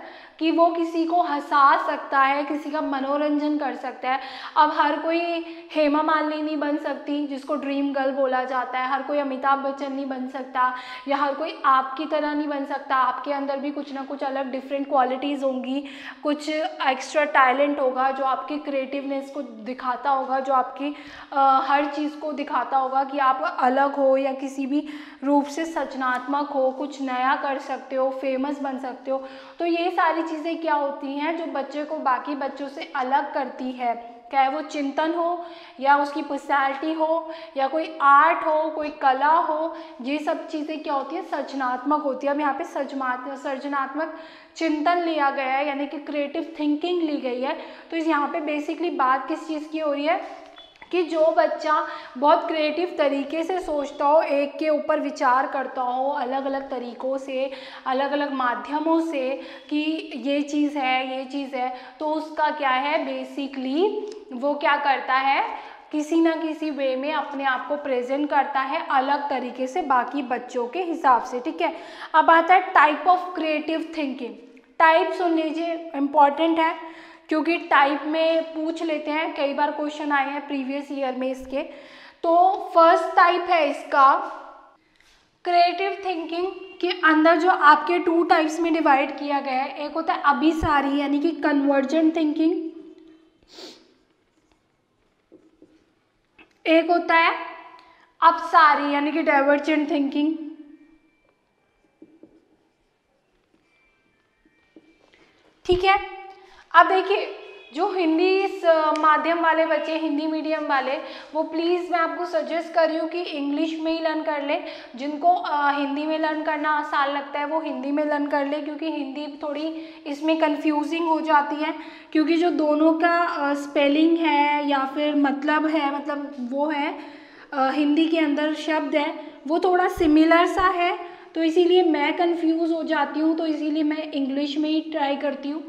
कि वो किसी को हंसा सकता है किसी का मनोरंजन कर सकता है। अब हर कोई हेमा मालिनी नहीं बन सकती जिसको ड्रीम गर्ल बोला जाता है। हर कोई अमिताभ बच्चन नहीं बन सकता या हर कोई आपकी तरह नहीं बन सकता। आपके अंदर भी कुछ ना कुछ अलग डिफरेंट क्वालिटीज़ होंगी। कुछ एक्स्ट्रा टैलेंट होगा जो आपकी क्रिएटिवनेस को दिखाता होगा जो आपकी आ, हर चीज़ को दिखाता होगा कि आप अलग हो या किसी भी रूप से सचनात्मक हो कुछ नया कर सकते हो फ़ेमस बन सकते हो। तो ये सारी चीज़ें क्या होती हैं जो बच्चे को बाकी बच्चों से अलग करती है? चाहे वो चिंतन हो, या उसकी पर्सनैलिटी हो, या कोई आर्ट हो, कोई कला हो, ये सब चीज़ें क्या होती है? सृजनात्मक होती है। अब यहाँ पे सृजनात्मक सर्जनात्मक चिंतन लिया गया है, यानी कि क्रिएटिव थिंकिंग ली गई है। तो इस यहाँ पे बेसिकली बात किस चीज़ की हो रही है? कि जो बच्चा बहुत क्रिएटिव तरीके से सोचता हो, एक के ऊपर विचार करता हो अलग अलग तरीक़ों से अलग अलग माध्यमों से कि ये चीज़ है, ये चीज़ है तो उसका क्या है? बेसिकली वो क्या करता है? किसी ना किसी वे में अपने आप को प्रेजेंट करता है अलग तरीके से बाकी बच्चों के हिसाब से, ठीक है? अब आता है type of creative thinking type सुन लीजिए इंपॉर्टेंट है। क्योंकि टाइप में पूछ लेते हैं, कई बार क्वेश्चन आए हैं प्रीवियस ईयर में इसके। तो फ़र्स्ट टाइप है इसका क्रिएटिव थिंकिंग के अंदर जो आपके टू टाइप्स में डिवाइड किया गया है, एक होता है अभिसारी, यानी कि कन्वर्जेंट थिंकिंग एक होता है अपसारी, यानी कि डाइवर्जेंट थिंकिंग ठीक है? अब देखिए जो हिंदी माध्यम वाले बच्चे हिंदी मीडियम वाले वो प्लीज़ मैं आपको सजेस्ट कर रही हूँ कि इंग्लिश में ही लर्न कर ले। जिनको आ, हिंदी में लर्न करना आसान लगता है वो हिंदी में लर्न कर ले क्योंकि हिंदी थोड़ी इसमें कंफ्यूजिंग हो जाती है। क्योंकि जो दोनों का आ, स्पेलिंग है या फिर मतलब है मतलब वो है आ, हिंदी के अंदर शब्द है वो थोड़ा सिमिलर सा है। तो इसीलिए मैं कंफ्यूज हो जाती हूँ तो इसीलिए मैं इंग्लिश में ही ट्राई करती हूँ।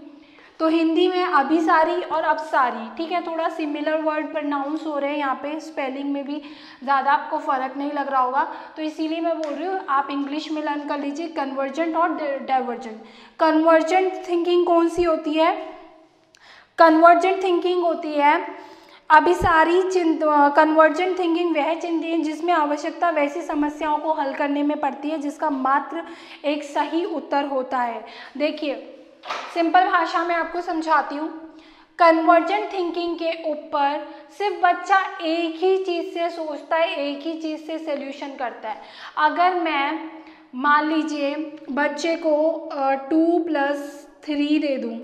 तो हिंदी में अभिसारी और अपसारी, ठीक है, थोड़ा सिमिलर वर्ड प्रनाउंस हो रहे हैं यहाँ पे स्पेलिंग में भी ज़्यादा आपको फ़र्क नहीं लग रहा होगा। तो इसीलिए मैं बोल रही हूँ, आप इंग्लिश में लर्न कर लीजिए कन्वर्जेंट और डाइवर्जेंट कन्वर्जेंट थिंकिंग कौन सी होती है? कन्वर्जेंट थिंकिंग होती है अभी सारी चिंत कन्वर्जेंट थिंकिंग वह चिंती है जिसमें आवश्यकता वैसी समस्याओं को हल करने में पड़ती है जिसका मात्र एक सही उत्तर होता है। देखिए सिंपल भाषा में आपको समझाती हूँ। कन्वर्जेंट थिंकिंग के ऊपर सिर्फ़ बच्चा एक ही चीज़ से सोचता है, एक ही चीज़ से सोल्यूशन करता है। अगर मैं, मान लीजिए, बच्चे को टू प्लस थ्री दे दूँ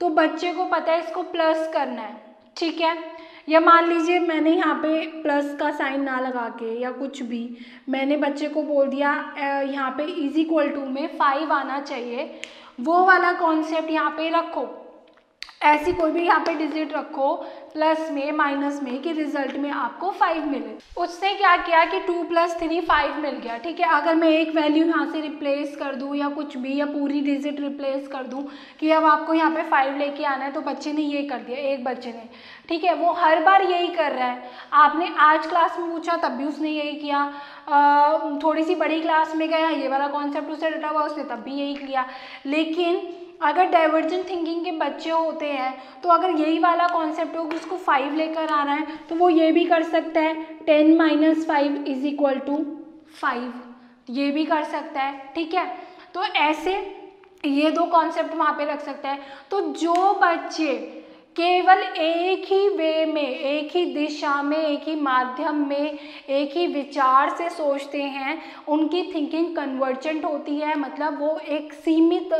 तो बच्चे को पता है इसको प्लस करना है, ठीक है? या मान लीजिए, मैंने यहाँ पे प्लस का साइन ना लगा के या कुछ भी, मैंने बच्चे को बोल दिया यहाँ पे इज़ इक्वल टू में फाइव आना चाहिए वो वाला कॉन्सेप्ट यहाँ पे रखो। ऐसी कोई भी यहाँ पे डिजिट रखो प्लस में माइनस में, कि रिज़ल्ट में आपको फाइव मिले। उसने क्या किया कि टू प्लस थ्री फाइव मिल गया, ठीक है? अगर मैं एक वैल्यू यहाँ से रिप्लेस कर दूँ या कुछ भी, या पूरी डिजिट रिप्लेस कर दूँ कि अब आपको यहाँ पे फाइव लेके आना है तो बच्चे ने ये कर दिया, एक बच्चे ने। ठीक है वो हर बार यही कर रहा है। आपने आज क्लास में पूछा तब भी उसने यही किया। आ, थोड़ी सी बड़ी क्लास में गया ये वाला कॉन्सेप्ट उसे डटा हुआ उसने तब भी यही किया। लेकिन अगर डाइवर्जेंट थिंकिंग के बच्चे होते हैं तो अगर यही वाला कॉन्सेप्ट हो कि उसको फाइव लेकर आ रहा है तो वो ये भी कर सकता है ten minus five is equal to five ये भी कर सकता है ठीक है? तो ऐसे ये दो कॉन्सेप्ट वहाँ पे रख सकता है। तो जो बच्चे केवल एक ही वे में, एक ही दिशा में, एक ही माध्यम में, एक ही विचार से सोचते हैं, उनकी थिंकिंग कन्वर्जेंट होती है मतलब वो एक सीमित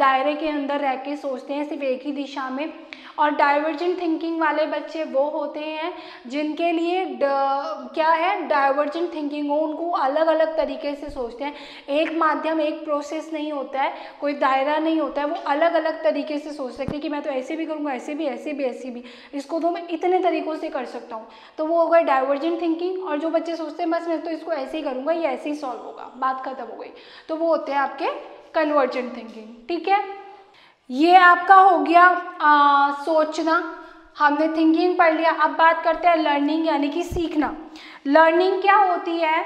दायरे के अंदर रह के सोचते हैं, सिर्फ़ एक ही दिशा में। और डाइवर्जेंट थिंकिंग वाले बच्चे वो होते हैं जिनके लिए क्या है डाइवर्जेंट थिंकिंग हो, उनको अलग अलग तरीके से सोचते हैं। एक माध्यम, एक प्रोसेस नहीं होता है, कोई दायरा नहीं होता है, वो अलग अलग तरीके से सोच सकते हैं कि मैं तो ऐसे भी करूँगा, ऐसे भी ऐसे भी ऐसे भी। इसको तो मैं इतने तरीक़ों से कर सकता हूँ। तो वो हो गए डाइवर्जेंट थिंकिंग और जो बच्चे सोचते हैं, बस मैं तो इसको ऐसे ही करूँगा, ये ऐसे ही सॉल्व होगा, बात खत्म हो गई। तो वो होते हैं आपके कन्वर्जेंट थिंकिंग ठीक है? ये आपका हो गया आ, सोचना। हमने थिंकिंग पढ़ लिया। अब बात करते हैं लर्निंग यानी कि सीखना। लर्निंग क्या होती है?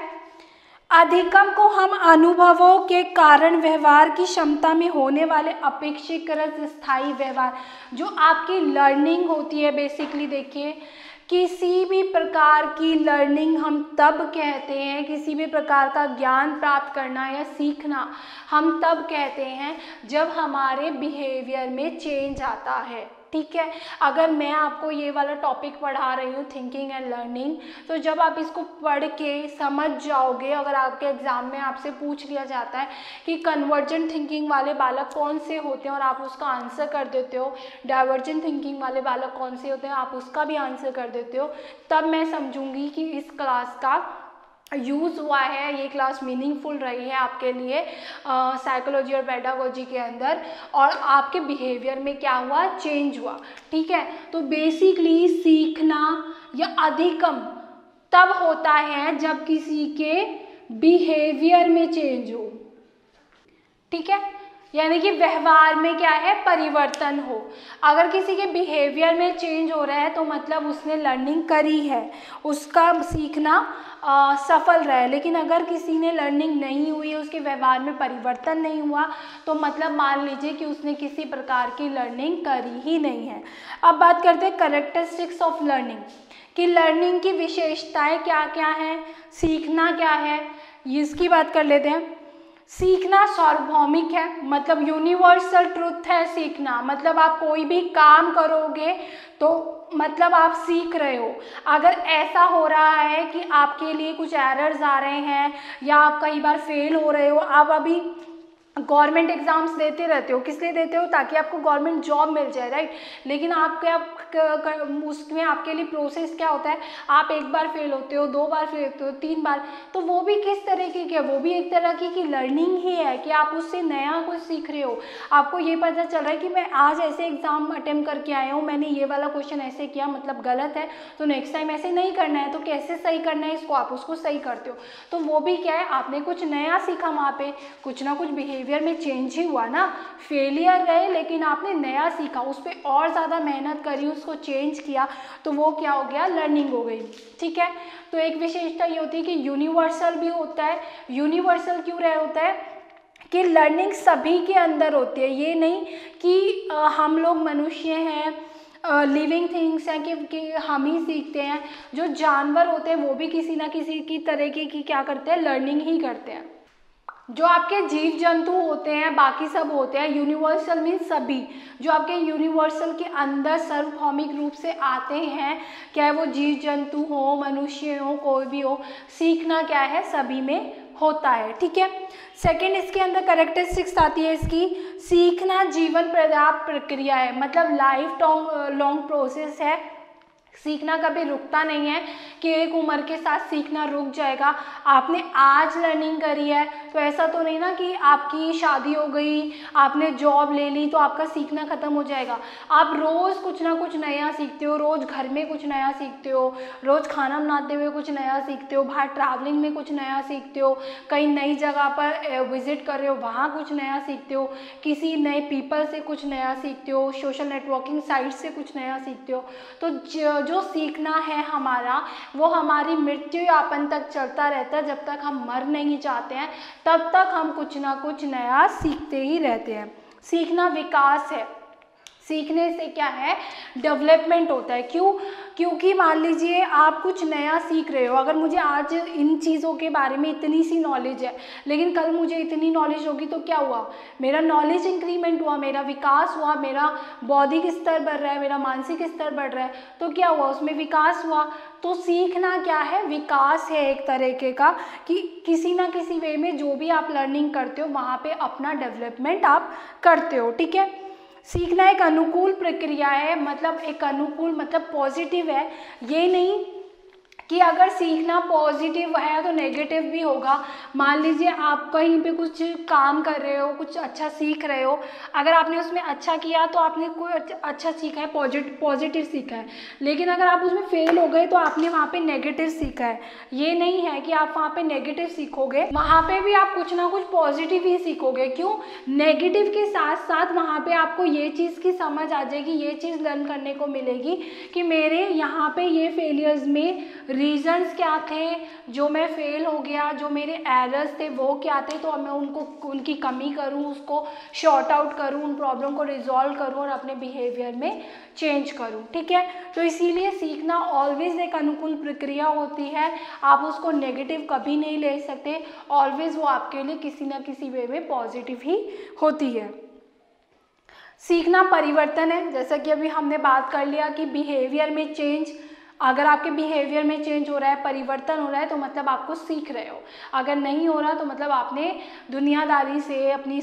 अधिकम को हम अनुभवों के कारण व्यवहार की क्षमता में होने वाले अपेक्षित स्थायी व्यवहार। जो आपकी लर्निंग होती है बेसिकली देखिए किसी भी प्रकार की लर्निंग हम तब कहते हैं, किसी भी प्रकार का ज्ञान प्राप्त करना या सीखना हम तब कहते हैं जब हमारे बिहेवियर में चेंज आता है। ठीक है? अगर मैं आपको ये वाला टॉपिक पढ़ा रही हूँ थिंकिंग एंड लर्निंग तो जब आप इसको पढ़ के समझ जाओगे, अगर आपके एग्ज़ाम में आपसे पूछ लिया जाता है कि कन्वर्जेंट थिंकिंग वाले बालक कौन से होते हैं और आप उसका आंसर कर देते हो डाइवर्जेंट थिंकिंग वाले बालक कौन से होते हैं, आप उसका भी आंसर कर देते हो, तब मैं समझूँगी कि इस क्लास का यूज़ हुआ है, ये क्लास मीनिंगफुल रही है आपके लिए साइकोलॉजी और पेडागोजी के अंदर। और आपके बिहेवियर में क्या हुआ? चेंज हुआ, ठीक है? तो बेसिकली सीखना या अधिकम तब होता है जब किसी के बिहेवियर में चेंज हो, ठीक है? यानी कि व्यवहार में क्या है? परिवर्तन हो। अगर किसी के बिहेवियर में चेंज हो रहा है तो मतलब उसने लर्निंग करी है। उसका सीखना आ, सफल रहा है। लेकिन अगर किसी ने लर्निंग नहीं हुई उसके व्यवहार में परिवर्तन नहीं हुआ तो मतलब मान लीजिए कि उसने किसी प्रकार की लर्निंग करी ही नहीं है। अब बात करते हैं करेक्टरिस्टिक्स ऑफ़ लर्निंग कि लर्निंग की विशेषताएँ क्या क्या हैं? सीखना क्या है? इसकी बात कर लेते हैं। सीखना सार्वभौमिक है मतलब यूनिवर्सल ट्रुथ है सीखना। मतलब आप कोई भी काम करोगे तो मतलब आप सीख रहे हो। अगर ऐसा हो रहा है कि आपके लिए कुछ एरर्स आ रहे हैं या आप कई बार फेल हो रहे हो, आप अभी गवर्नमेंट एग्ज़ाम्स देते रहते हो। किस लिए देते हो? ताकि आपको गवर्नमेंट जॉब मिल जाए राइट लेकिन आपके आप उसमें आपके लिए प्रोसेस क्या होता है? आप एक बार फेल होते हो दो बार फेल होते हो तीन बार। तो वो भी किस तरीके की है? वो भी एक तरह की, की लर्निंग ही है कि आप उससे नया कुछ सीख रहे हो। आपको ये पता चल रहा है कि मैं आज ऐसे एग्ज़ाम अटेम्प्ट करके आया हूँ मैंने ये वाला क्वेश्चन ऐसे किया मतलब गलत है तो नेक्स्ट टाइम ऐसे नहीं करना है तो कैसे सही करना है इसको? आप उसको सही करते हो। तो वो भी क्या है आपने कुछ नया सीखा वहाँ पे कुछ ना कुछ बिहेवियर में चेंज ही हुआ ना। फेलियर रहे लेकिन आपने नया सीखा उस पर और ज़्यादा मेहनत करी उसको चेंज किया तो वो क्या हो गया? लर्निंग हो गई। ठीक है? तो एक विशेषता ये होती है कि यूनिवर्सल भी होता है। यूनिवर्सल क्यों रह होता है? कि लर्निंग सभी के अंदर होती है। ये नहीं कि आ, हम लोग मनुष्य हैं लिविंग थिंग्स हैं कि, कि हम ही सीखते हैं। जो जानवर होते हैं वो भी किसी ना किसी की तरह की, की क्या करते हैं? लर्निंग ही करते हैं। जो आपके जीव जंतु होते हैं, बाकी सब होते हैं यूनिवर्सल मीन सभी, जो आपके यूनिवर्सल के अंदर सर्वभौमिक रूप से आते हैं क्या है वो जीव जंतु हो, मनुष्य हो, कोई भी हो, सीखना क्या है? सभी में होता है, ठीक है? सेकंड इसके अंदर करेक्टरिस्टिक्स आती है इसकी, सीखना जीवन पर्याप्त प्रक्रिया है मतलब लाइफ लॉन्ग प्रोसेस है सीखना कभी रुकता नहीं है कि एक उम्र के साथ सीखना रुक जाएगा। आपने आज लर्निंग करी है तो ऐसा तो नहीं ना कि आपकी शादी हो गई, आपने जॉब ले ली तो आपका सीखना ख़त्म हो जाएगा। आप रोज़ कुछ ना कुछ नया सीखते हो, रोज़ घर में कुछ नया सीखते हो, रोज़ खाना बनाते हुए कुछ नया सीखते हो, बाहर ट्रैवलिंग में कुछ नया सीखते हो, कहीं नई जगह पर विज़िट कर रहे हो, वहाँ कुछ नया सीखते हो, किसी नए पीपल से कुछ नया सीखते हो सोशल नेटवर्किंग साइट से कुछ नया सीखते हो तो जो सीखना है हमारा, वो हमारी मृत्यु यापन तक चलता रहता है। जब तक हम मर नहीं चाहते हैं, तब तक हम कुछ ना कुछ नया सीखते ही रहते हैं। सीखना विकास है। सीखने से क्या है? डेवलपमेंट होता है। क्यों? क्योंकि मान लीजिए, आप कुछ नया सीख रहे हो। अगर मुझे आज इन चीज़ों के बारे में इतनी सी नॉलेज है, लेकिन कल मुझे इतनी नॉलेज होगी तो क्या हुआ? मेरा नॉलेज इंक्रीमेंट हुआ, मेरा विकास हुआ, मेरा बौद्धिक स्तर बढ़ रहा है, मेरा मानसिक स्तर बढ़ रहा है तो क्या हुआ? उसमें विकास हुआ। तो सीखना क्या है? विकास है एक तरीके का कि किसी ना किसी वे में जो भी आप लर्निंग करते हो, वहाँ पे अपना डेवलपमेंट आप करते हो, ठीक है? सीखना एक अनुकूल प्रक्रिया है मतलब एक अनुकूल मतलब पॉजिटिव है। ये नहीं कि अगर सीखना पॉजिटिव है तो नेगेटिव भी होगा। मान लीजिए आप कहीं पे कुछ काम कर रहे हो, कुछ अच्छा सीख रहे हो। अगर आपने उसमें अच्छा किया तो आपने कोई अच्छा सीखा है पॉजिटिव पॉजिटिव सीखा है। लेकिन अगर आप उसमें फेल हो गए तो आपने वहाँ पे नेगेटिव सीखा है। ये नहीं है कि आप वहाँ पे नेगेटिव सीखोगे। वहाँ पे भी आप कुछ ना कुछ पॉजिटिव ही सीखोगे। क्यों? नेगेटिव के साथ साथ वहाँ पे आपको ये चीज़ की समझ आ जाएगी, ये चीज़ लर्न करने को मिलेगी कि मेरे यहाँ पे ये फेलियर्स में रीजंस क्या थे? जो मैं फेल हो गया, जो मेरे एरर्स थे, वो क्या थे? तो अब मैं उनको, उनकी कमी करूँ, उसको शॉर्ट आउट करूँ, उन प्रॉब्लम को रिजॉल्व करूँ और अपने बिहेवियर में चेंज करूँ, ठीक है? तो इसीलिए सीखना ऑलवेज़ एक अनुकूल प्रक्रिया होती है। आप उसको नेगेटिव कभी नहीं ले सकते। ऑलवेज़ वो आपके लिए किसी ना किसी वे में पॉजिटिव ही होती है। सीखना परिवर्तन है। जैसा कि अभी हमने बात कर लिया कि बिहेवियर में चेंज अगर आपके बिहेवियर में चेंज हो रहा है, परिवर्तन हो रहा है तो मतलब आपको सीख रहे हो। अगर नहीं हो रहा तो मतलब आपने दुनियादारी से, अपनी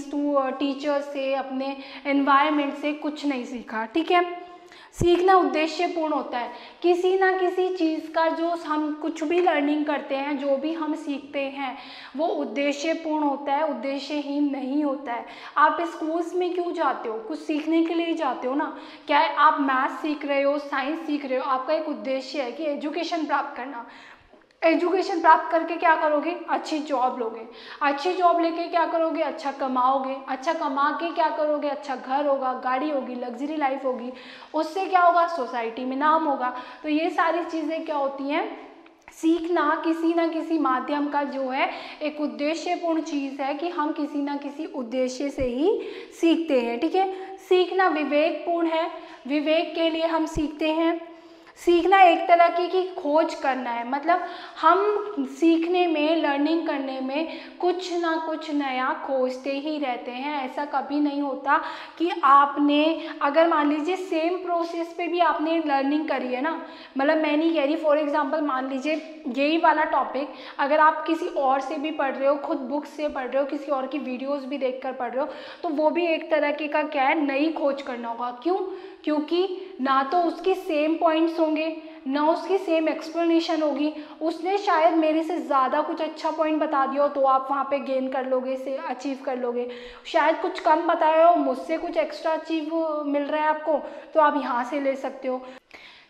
टीचर्स से, अपने एनवायरमेंट से कुछ नहीं सीखा, ठीक है? सीखना उद्देश्यपूर्ण होता है। किसी ना किसी चीज़ का जो हम कुछ भी लर्निंग करते हैं, जो भी हम सीखते हैं, वो उद्देश्यपूर्ण होता है, उद्देश्यहीन नहीं होता है। आप स्कूल्स में क्यों जाते हो? कुछ सीखने के लिए जाते हो ना? क्या आप मैथ सीख रहे हो साइंस सीख रहे हो? आपका एक उद्देश्य है कि एजुकेशन प्राप्त करना। एजुकेशन प्राप्त करके क्या करोगे? अच्छी जॉब लोगे। अच्छी जॉब लेके क्या करोगे? अच्छा कमाओगे। अच्छा कमा के क्या करोगे? अच्छा घर होगा, गाड़ी होगी लग्जरी लाइफ होगी। उससे क्या होगा? सोसाइटी में नाम होगा। तो ये सारी चीज़ें क्या होती हैं? सीखना किसी ना किसी माध्यम का जो है, एक उद्देश्यपूर्ण चीज़ है कि हम किसी ना किसी उद्देश्य से ही सीखते हैं, ठीक है? सीखना विवेकपूर्ण है। विवेक के लिए हम सीखते हैं। सीखना एक तरह की की खोज करना है। मतलब हम सीखने में लर्निंग करने में कुछ ना कुछ नया खोजते ही रहते हैं। ऐसा कभी नहीं होता कि आपने, अगर मान लीजिए सेम प्रोसेस पे भी आपने लर्निंग करी है ना मतलब मैं नहीं कह रही फॉर एग्जांपल मान लीजिए यही वाला टॉपिक अगर आप किसी और से भी पढ़ रहे हो, खुद बुक्स से पढ़ रहे हो, किसी और की वीडियोज़ भी देख कर पढ़ रहे हो तो वो भी एक तरह के का क्या है, नई खोज करना होगा। क्यों? क्योंकि ना तो उसकी सेम पॉइंट्स होंगे, ना उसकी सेम एक्सप्लेनेशन होगी। उसने शायद मेरे से ज़्यादा कुछ अच्छा पॉइंट बता दिया हो तो आप वहाँ पे गेन कर लोगे, से अचीव कर लोगे। शायद कुछ कम बताया हो, मुझसे कुछ एक्स्ट्रा अचीव मिल रहा है आपको तो आप यहाँ से ले सकते हो।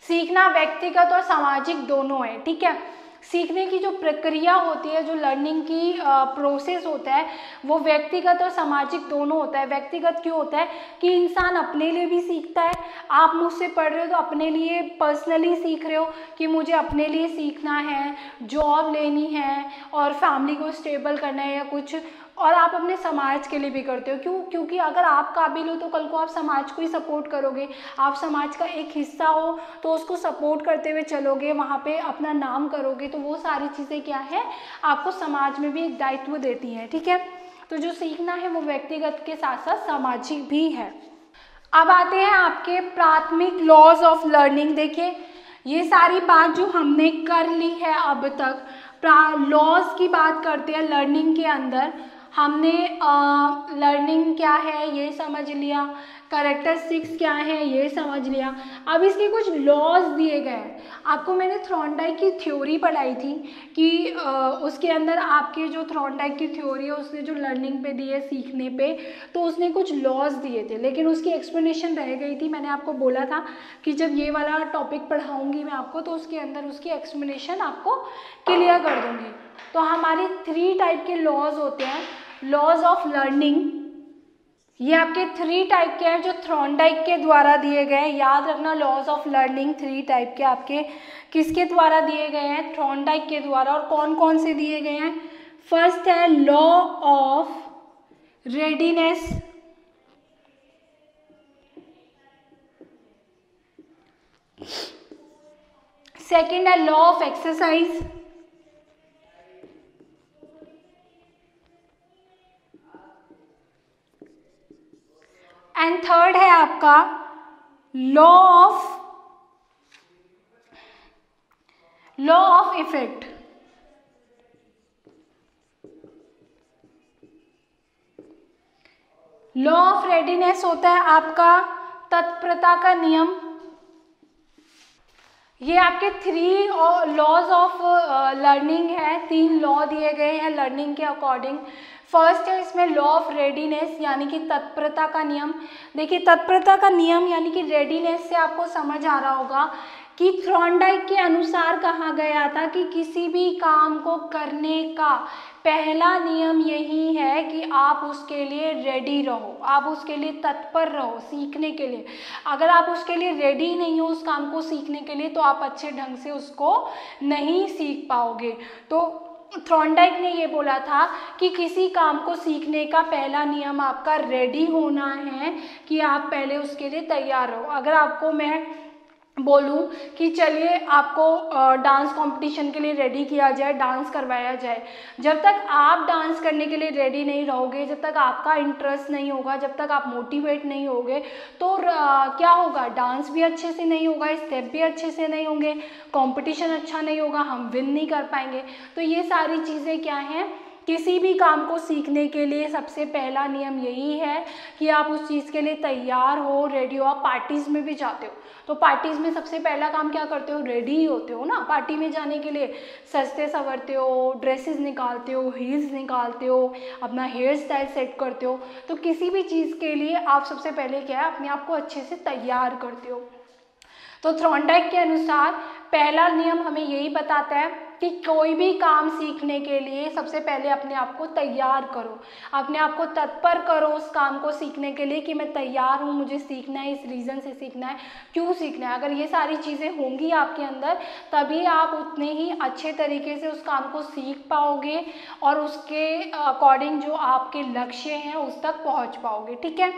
सीखना व्यक्तिगत और सामाजिक दोनों है, ठीक है? सीखने की जो प्रक्रिया होती है, जो लर्निंग की प्रोसेस होता है, वो व्यक्तिगत और सामाजिक दोनों होता है। व्यक्तिगत क्यों होता है कि इंसान अपने लिए भी सीखता है। आप मुझसे पढ़ रहे हो तो अपने लिए पर्सनली सीख रहे हो कि मुझे अपने लिए सीखना है जॉब लेनी है और फैमिली को स्टेबल करना है या कुछ और आप अपने समाज के लिए भी करते हो। क्यों? क्योंकि अगर आप काबिल हो तो कल को आप समाज को ही सपोर्ट करोगे। आप समाज का एक हिस्सा हो तो उसको सपोर्ट करते हुए चलोगे, वहाँ पे अपना नाम करोगे तो वो सारी चीज़ें क्या है? आपको समाज में भी एक दायित्व देती हैं, ठीक है? तो जो सीखना है, वो व्यक्तिगत के साथ साथ सामाजिक भी है। अब आते हैं आपके प्राथमिक लॉज ऑफ़ लर्निंग देखिए, ये सारी बात जो हमने कर ली है अब तक लॉज की बात करते हैं लर्निंग के अंदर। हमने लर्निंग क्या है ये समझ लिया। करेक्टरिस्टिक्स क्या है ये समझ लिया। अब इसके कुछ लॉज दिए गए। हैं आपको मैंने थ्रॉन्डाइक की थ्योरी पढ़ाई थी कि आ, उसके अंदर आपके जो थ्रॉन्डाइक की थ्योरी है उसने जो लर्निंग पे दी है सीखने पे तो उसने कुछ लॉज दिए थे। लेकिन उसकी एक्सप्लेनेशन रह गई थी। मैंने आपको बोला था कि जब ये वाला टॉपिक पढ़ाऊँगी मैं आपको तो उसके अंदर उसकी एक्सप्लेनेशन आपको क्लियर कर दूँगी। तो हमारे थ्री टाइप के लॉज होते हैं। लॉज ऑफ़ लर्निंग ये आपके थ्री टाइप के हैं जो थ्रॉन्डाइक के द्वारा दिए गए हैं। याद रखना laws of learning three type के आपके किसके द्वारा दिए गए हैं? थ्रॉन्डाइक के द्वारा। और कौन कौन से दिए गए हैं? फ़र्स्ट है लॉ ऑफ़ रेडीनेस सेकेंड है law of exercise and third है आपका law of law of effect law of readiness होता है आपका तत्परता का नियम। ये आपके थ्री लॉज ऑफ़ लर्निंग है, तीन लॉ दिए गए हैं लर्निंग के अकॉर्डिंग फ़र्स्ट है इसमें लॉ ऑफ़ रेडीनेस यानी कि तत्परता का नियम। देखिए, तत्परता का नियम, यानी कि रेडीनेस से आपको समझ आ रहा होगा कि थ्रॉन्डाइक के अनुसार कहा गया था कि किसी भी काम को करने का पहला नियम यही है कि आप उसके लिए रेडी रहो। आप उसके लिए तत्पर रहो सीखने के लिए। अगर आप उसके लिए रेडी नहीं हो उस काम को सीखने के लिए तो आप अच्छे ढंग से उसको नहीं सीख पाओगे। तो थ्रॉन्डाइक ने ये बोला था कि किसी काम को सीखने का पहला नियम आपका रेडी होना है कि आप पहले उसके लिए तैयार हो अगर आपको मैं बोलूँ कि चलिए आपको डांस कंपटीशन के लिए रेडी किया जाए डांस करवाया जाए। जब तक आप डांस करने के लिए रेडी नहीं रहोगे, जब तक आपका इंटरेस्ट नहीं होगा, जब तक आप मोटिवेट नहीं होगे तो क्या होगा? डांस भी अच्छे से नहीं होगा स्टेप भी अच्छे से नहीं होंगे कंपटीशन अच्छा नहीं होगा, हम विन नहीं कर पाएँगे। तो ये सारी चीज़ें क्या हैं? किसी भी काम को सीखने के लिए सबसे पहला नियम यही है कि आप उस चीज़ के लिए तैयार हो रेडी हो। आप पार्टीज़ में भी जाते हो। तो पार्टीज़ में सबसे पहला काम क्या करते हो? रेडी होते हो ना? पार्टी में जाने के लिए सस्ते संवरते हो ड्रेसेस निकालते हो हील्स निकालते हो, अपना हेयर स्टाइल सेट करते हो। तो किसी भी चीज़ के लिए आप सबसे पहले क्या है? अपने आप को अच्छे से तैयार करते हो। तो थ्रॉन्डाइक के अनुसार पहला नियम हमें यही बताता है कि कोई भी काम सीखने के लिए सबसे पहले अपने आप को तैयार करो। अपने आप को तत्पर करो उस काम को सीखने के लिए कि मैं तैयार हूँ, मुझे सीखना है, इस रीज़न से सीखना है, क्यों सीखना है? अगर ये सारी चीज़ें होंगी आपके अंदर, तभी आप उतने ही अच्छे तरीके से उस काम को सीख पाओगे और उसके अकॉर्डिंग जो आपके लक्ष्य हैं उस तक पहुँच पाओगे, ठीक है?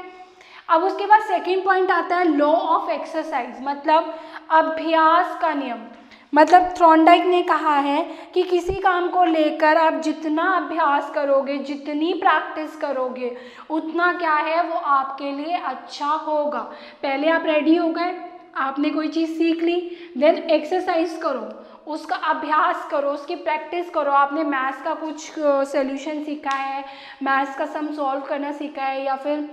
अब उसके बाद सेकेंड पॉइंट आता है लॉ ऑफ़ एक्सरसाइज मतलब अभ्यास का नियम। मतलब थ्रॉन्डाइक ने कहा है कि किसी काम को लेकर आप जितना अभ्यास करोगे, जितनी प्रैक्टिस करोगे, उतना क्या है, वो आपके लिए अच्छा होगा। पहले आप रेडी हो गए, आपने कोई चीज़ सीख ली देन एक्सरसाइज करो, उसका अभ्यास करो, उसकी प्रैक्टिस करो। आपने मैथ्स का कुछ सोल्यूशन सीखा है मैथ्स का सम सॉल्व करना सीखा है, या फिर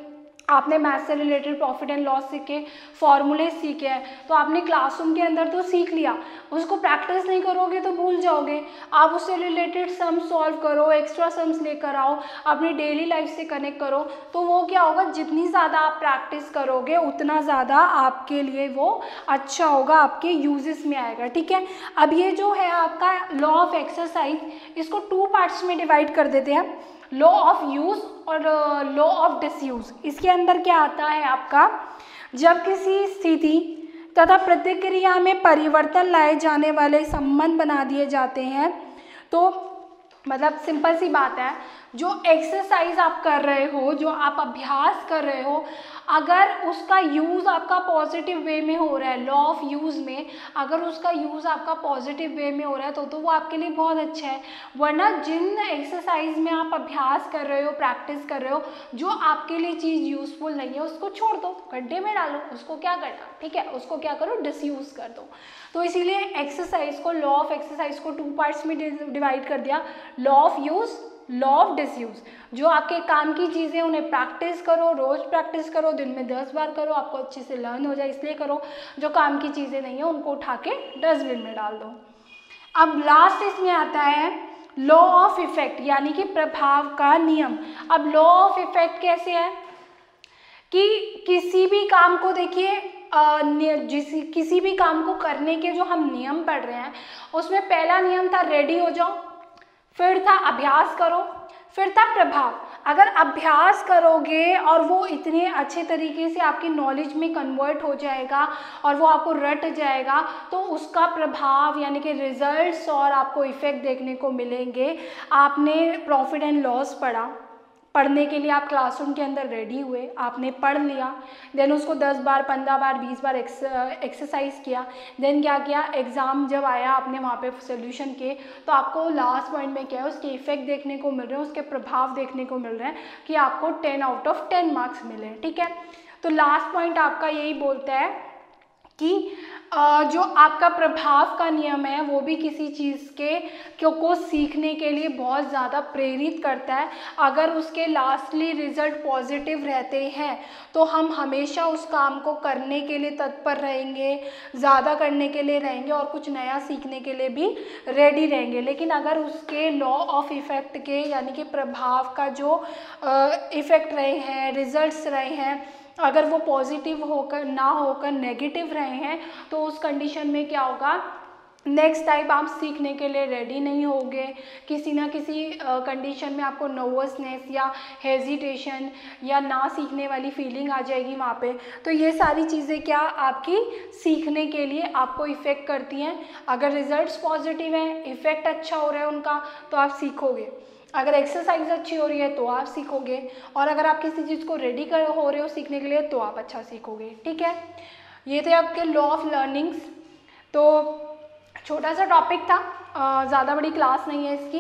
आपने मैथ से रिलेटेड प्रॉफिट एंड लॉस सीखे फॉर्मूले सीखे हैं तो आपने क्लासरूम के अंदर तो सीख लिया। उसको प्रैक्टिस नहीं करोगे तो भूल जाओगे। आप उससे रिलेटेड सम सॉल्व करो एक्स्ट्रा सम्स लेकर आओ, अपनी डेली लाइफ से कनेक्ट करो तो वो क्या होगा? जितनी ज़्यादा आप प्रैक्टिस करोगे, उतना ज़्यादा आपके लिए वो अच्छा होगा, आपके यूजेस में आएगा, ठीक है? अब ये जो है आपका लॉ ऑफ़ एक्सरसाइज इसको टू पार्ट्स में डिवाइड कर देते हैं। लॉ ऑफ़ यूज़ और लॉ ऑफ़ डिसयूज़ इसके अंदर क्या आता है आपका? जब किसी स्थिति तथा प्रतिक्रिया में परिवर्तन लाए जाने वाले संबंध बना दिए जाते हैं तो मतलब सिंपल सी बात है, जो एक्सरसाइज आप कर रहे हो, जो आप अभ्यास कर रहे हो अगर उसका यूज़ आपका पॉजिटिव वे में हो रहा है लॉ ऑफ़ यूज़ में, अगर उसका यूज़ आपका पॉजिटिव वे में हो रहा है तो तो वो आपके लिए बहुत अच्छा है। वरना जिन एक्सरसाइज में आप अभ्यास कर रहे हो प्रैक्टिस कर रहे हो, जो आपके लिए चीज़ यूज़फुल नहीं है, उसको छोड़ दो, गड्ढे में डालो, उसको क्या करना? ठीक है, उसको क्या करो? डिसयूज़ कर दो। तो इसीलिए एक्सरसाइज को लॉ ऑफ़ एक्सरसाइज को टू पार्ट्स में डिवाइड कर दिया। Law of use law of disuse जो आपके काम की चीज़ें उन्हें प्रैक्टिस करो, रोज़ प्रैक्टिस करो, दिन में दस बार करो, आपको अच्छे से लर्न हो जाए, इसलिए करो, जो काम की चीज़ें नहीं है, उनको उठा के डस्टबिन में डाल दो। अब लास्ट इसमें आता है लॉ ऑफ़ इफ़ेक्ट यानी कि प्रभाव का नियम। अब लॉ ऑफ़ इफ़ेक्ट कैसे है? कि किसी भी काम को देखिए जिस, किसी भी काम को करने के जो हम नियम पढ़ रहे हैं, उसमें पहला नियम था रेडी हो जाओ। फिर था अभ्यास करो, फिर था प्रभाव। अगर अभ्यास करोगे और वो इतने अच्छे तरीके से आपकी नॉलेज में कन्वर्ट हो जाएगा और वो आपको रट जाएगा तो उसका प्रभाव यानी कि रिजल्ट्स और आपको इफ़ेक्ट देखने को मिलेंगे। आपने प्रॉफिट एंड लॉस पढ़ा। पढ़ने के लिए आप क्लासरूम के अंदर रेडी हुए, आपने पढ़ लिया देन उसको दस बार, पंद्रह बार, बीस बार एक्सरसाइज किया देन क्या किया एग्ज़ाम जब आया आपने वहाँ पे सोल्यूशन किए तो आपको लास्ट पॉइंट में क्या है, उसके इफ़ेक्ट देखने को मिल रहे हैं, उसके प्रभाव देखने को मिल रहे हैं कि आपको ten out of ten marks मिले, ठीक है? तो लास्ट पॉइंट आपका यही बोलता है कि जो आपका प्रभाव का नियम है, वो भी किसी चीज़ के को सीखने के लिए बहुत ज़्यादा प्रेरित करता है। अगर उसके लास्टली रिज़ल्ट पॉजिटिव रहते हैं तो हम हमेशा उस काम को करने के लिए तत्पर रहेंगे, ज़्यादा करने के लिए रहेंगे और कुछ नया सीखने के लिए भी रेडी रहेंगे। लेकिन अगर उसके लॉ ऑफ़ इफ़ेक्ट के, यानी कि प्रभाव का जो इफ़ेक्ट रहे हैं रिजल्ट्स रहे हैं अगर वो पॉजिटिव होकर, ना होकर नेगेटिव रहे हैं तो उस कंडीशन में क्या होगा? नेक्स्ट टाइप आप सीखने के लिए रेडी नहीं होगे। किसी ना किसी कंडीशन में आपको नर्वसनेस या हेजिटेशन या ना सीखने वाली फीलिंग आ जाएगी वहाँ पे। तो ये सारी चीज़ें क्या आपकी सीखने के लिए आपको इफ़ेक्ट करती हैं। अगर रिजल्ट्स पॉजिटिव हैं इफ़ेक्ट अच्छा हो रहा है उनका तो आप सीखोगे। अगर एक्सरसाइज अच्छी हो रही है तो आप सीखोगे। और अगर आप किसी चीज़ को रेडी कर, हो रहे हो सीखने के लिए तो आप अच्छा सीखोगे। ठीक है? ये थे आपके लॉ ऑफ़ लर्निंग्स तो छोटा सा टॉपिक था। ज़्यादा बड़ी क्लास नहीं है इसकी।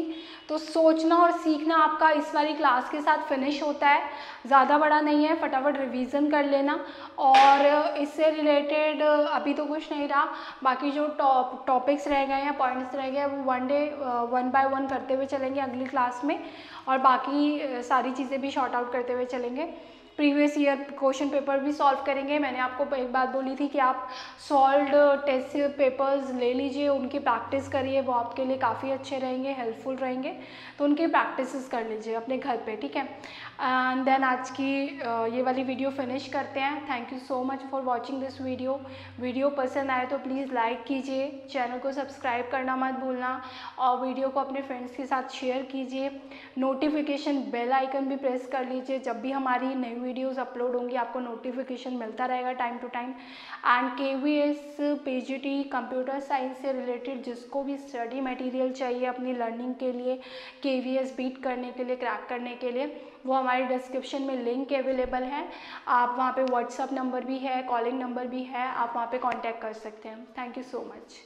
तो सोचना और सीखना आपका इस वाली क्लास के साथ फिनिश होता है। ज़्यादा बड़ा नहीं है, फटाफट रिवीजन कर लेना। और इससे रिलेटेड अभी तो कुछ नहीं रहा। बाकी जो टॉप टॉपिक्स रह गए हैं पॉइंट्स रह गए हैं, वो one day one by one करते हुए चलेंगे अगली क्लास में। और बाकी सारी चीज़ें भी शॉर्ट आउट करते हुए चलेंगे। प्रीवियस ईयर क्वेश्चन पेपर भी सॉल्व करेंगे। मैंने आपको एक बात बोली थी कि आप सॉल्व टेस्ट पेपर्स ले लीजिए, उनकी प्रैक्टिस करिए, वो आपके लिए काफ़ी अच्छे रहेंगे हेल्पफुल रहेंगे तो उनकी प्रैक्टिस कर लीजिए अपने घर पर ठीक है? एंड देन आज की ये वाली वीडियो फिनिश करते हैं. Thank you so much for watching this video video पसंद आए तो प्लीज़ लाइक कीजिए. चैनल को सब्सक्राइब करना मत भूलना. और वीडियो को अपने फ्रेंड्स के साथ शेयर कीजिए. नोटिफिकेशन बेल आइकन भी प्रेस कर लीजिए. जब भी हमारी नई वीडियोस अपलोड होंगी, आपको नोटिफिकेशन मिलता रहेगा time to time and K V S P G T computer science से रिलेटेड जिसको भी स्टडी मटेरियल चाहिए अपनी लर्निंग के लिए के वी एस बीट करने के लिए क्रैक करने के लिए वो हमारे डिस्क्रिप्शन में लिंक अवेलेबल है। आप वहाँ पे व्हाट्सअप नंबर भी है कॉलिंग नंबर भी है, आप वहाँ पे कांटेक्ट कर सकते हैं। Thank you so much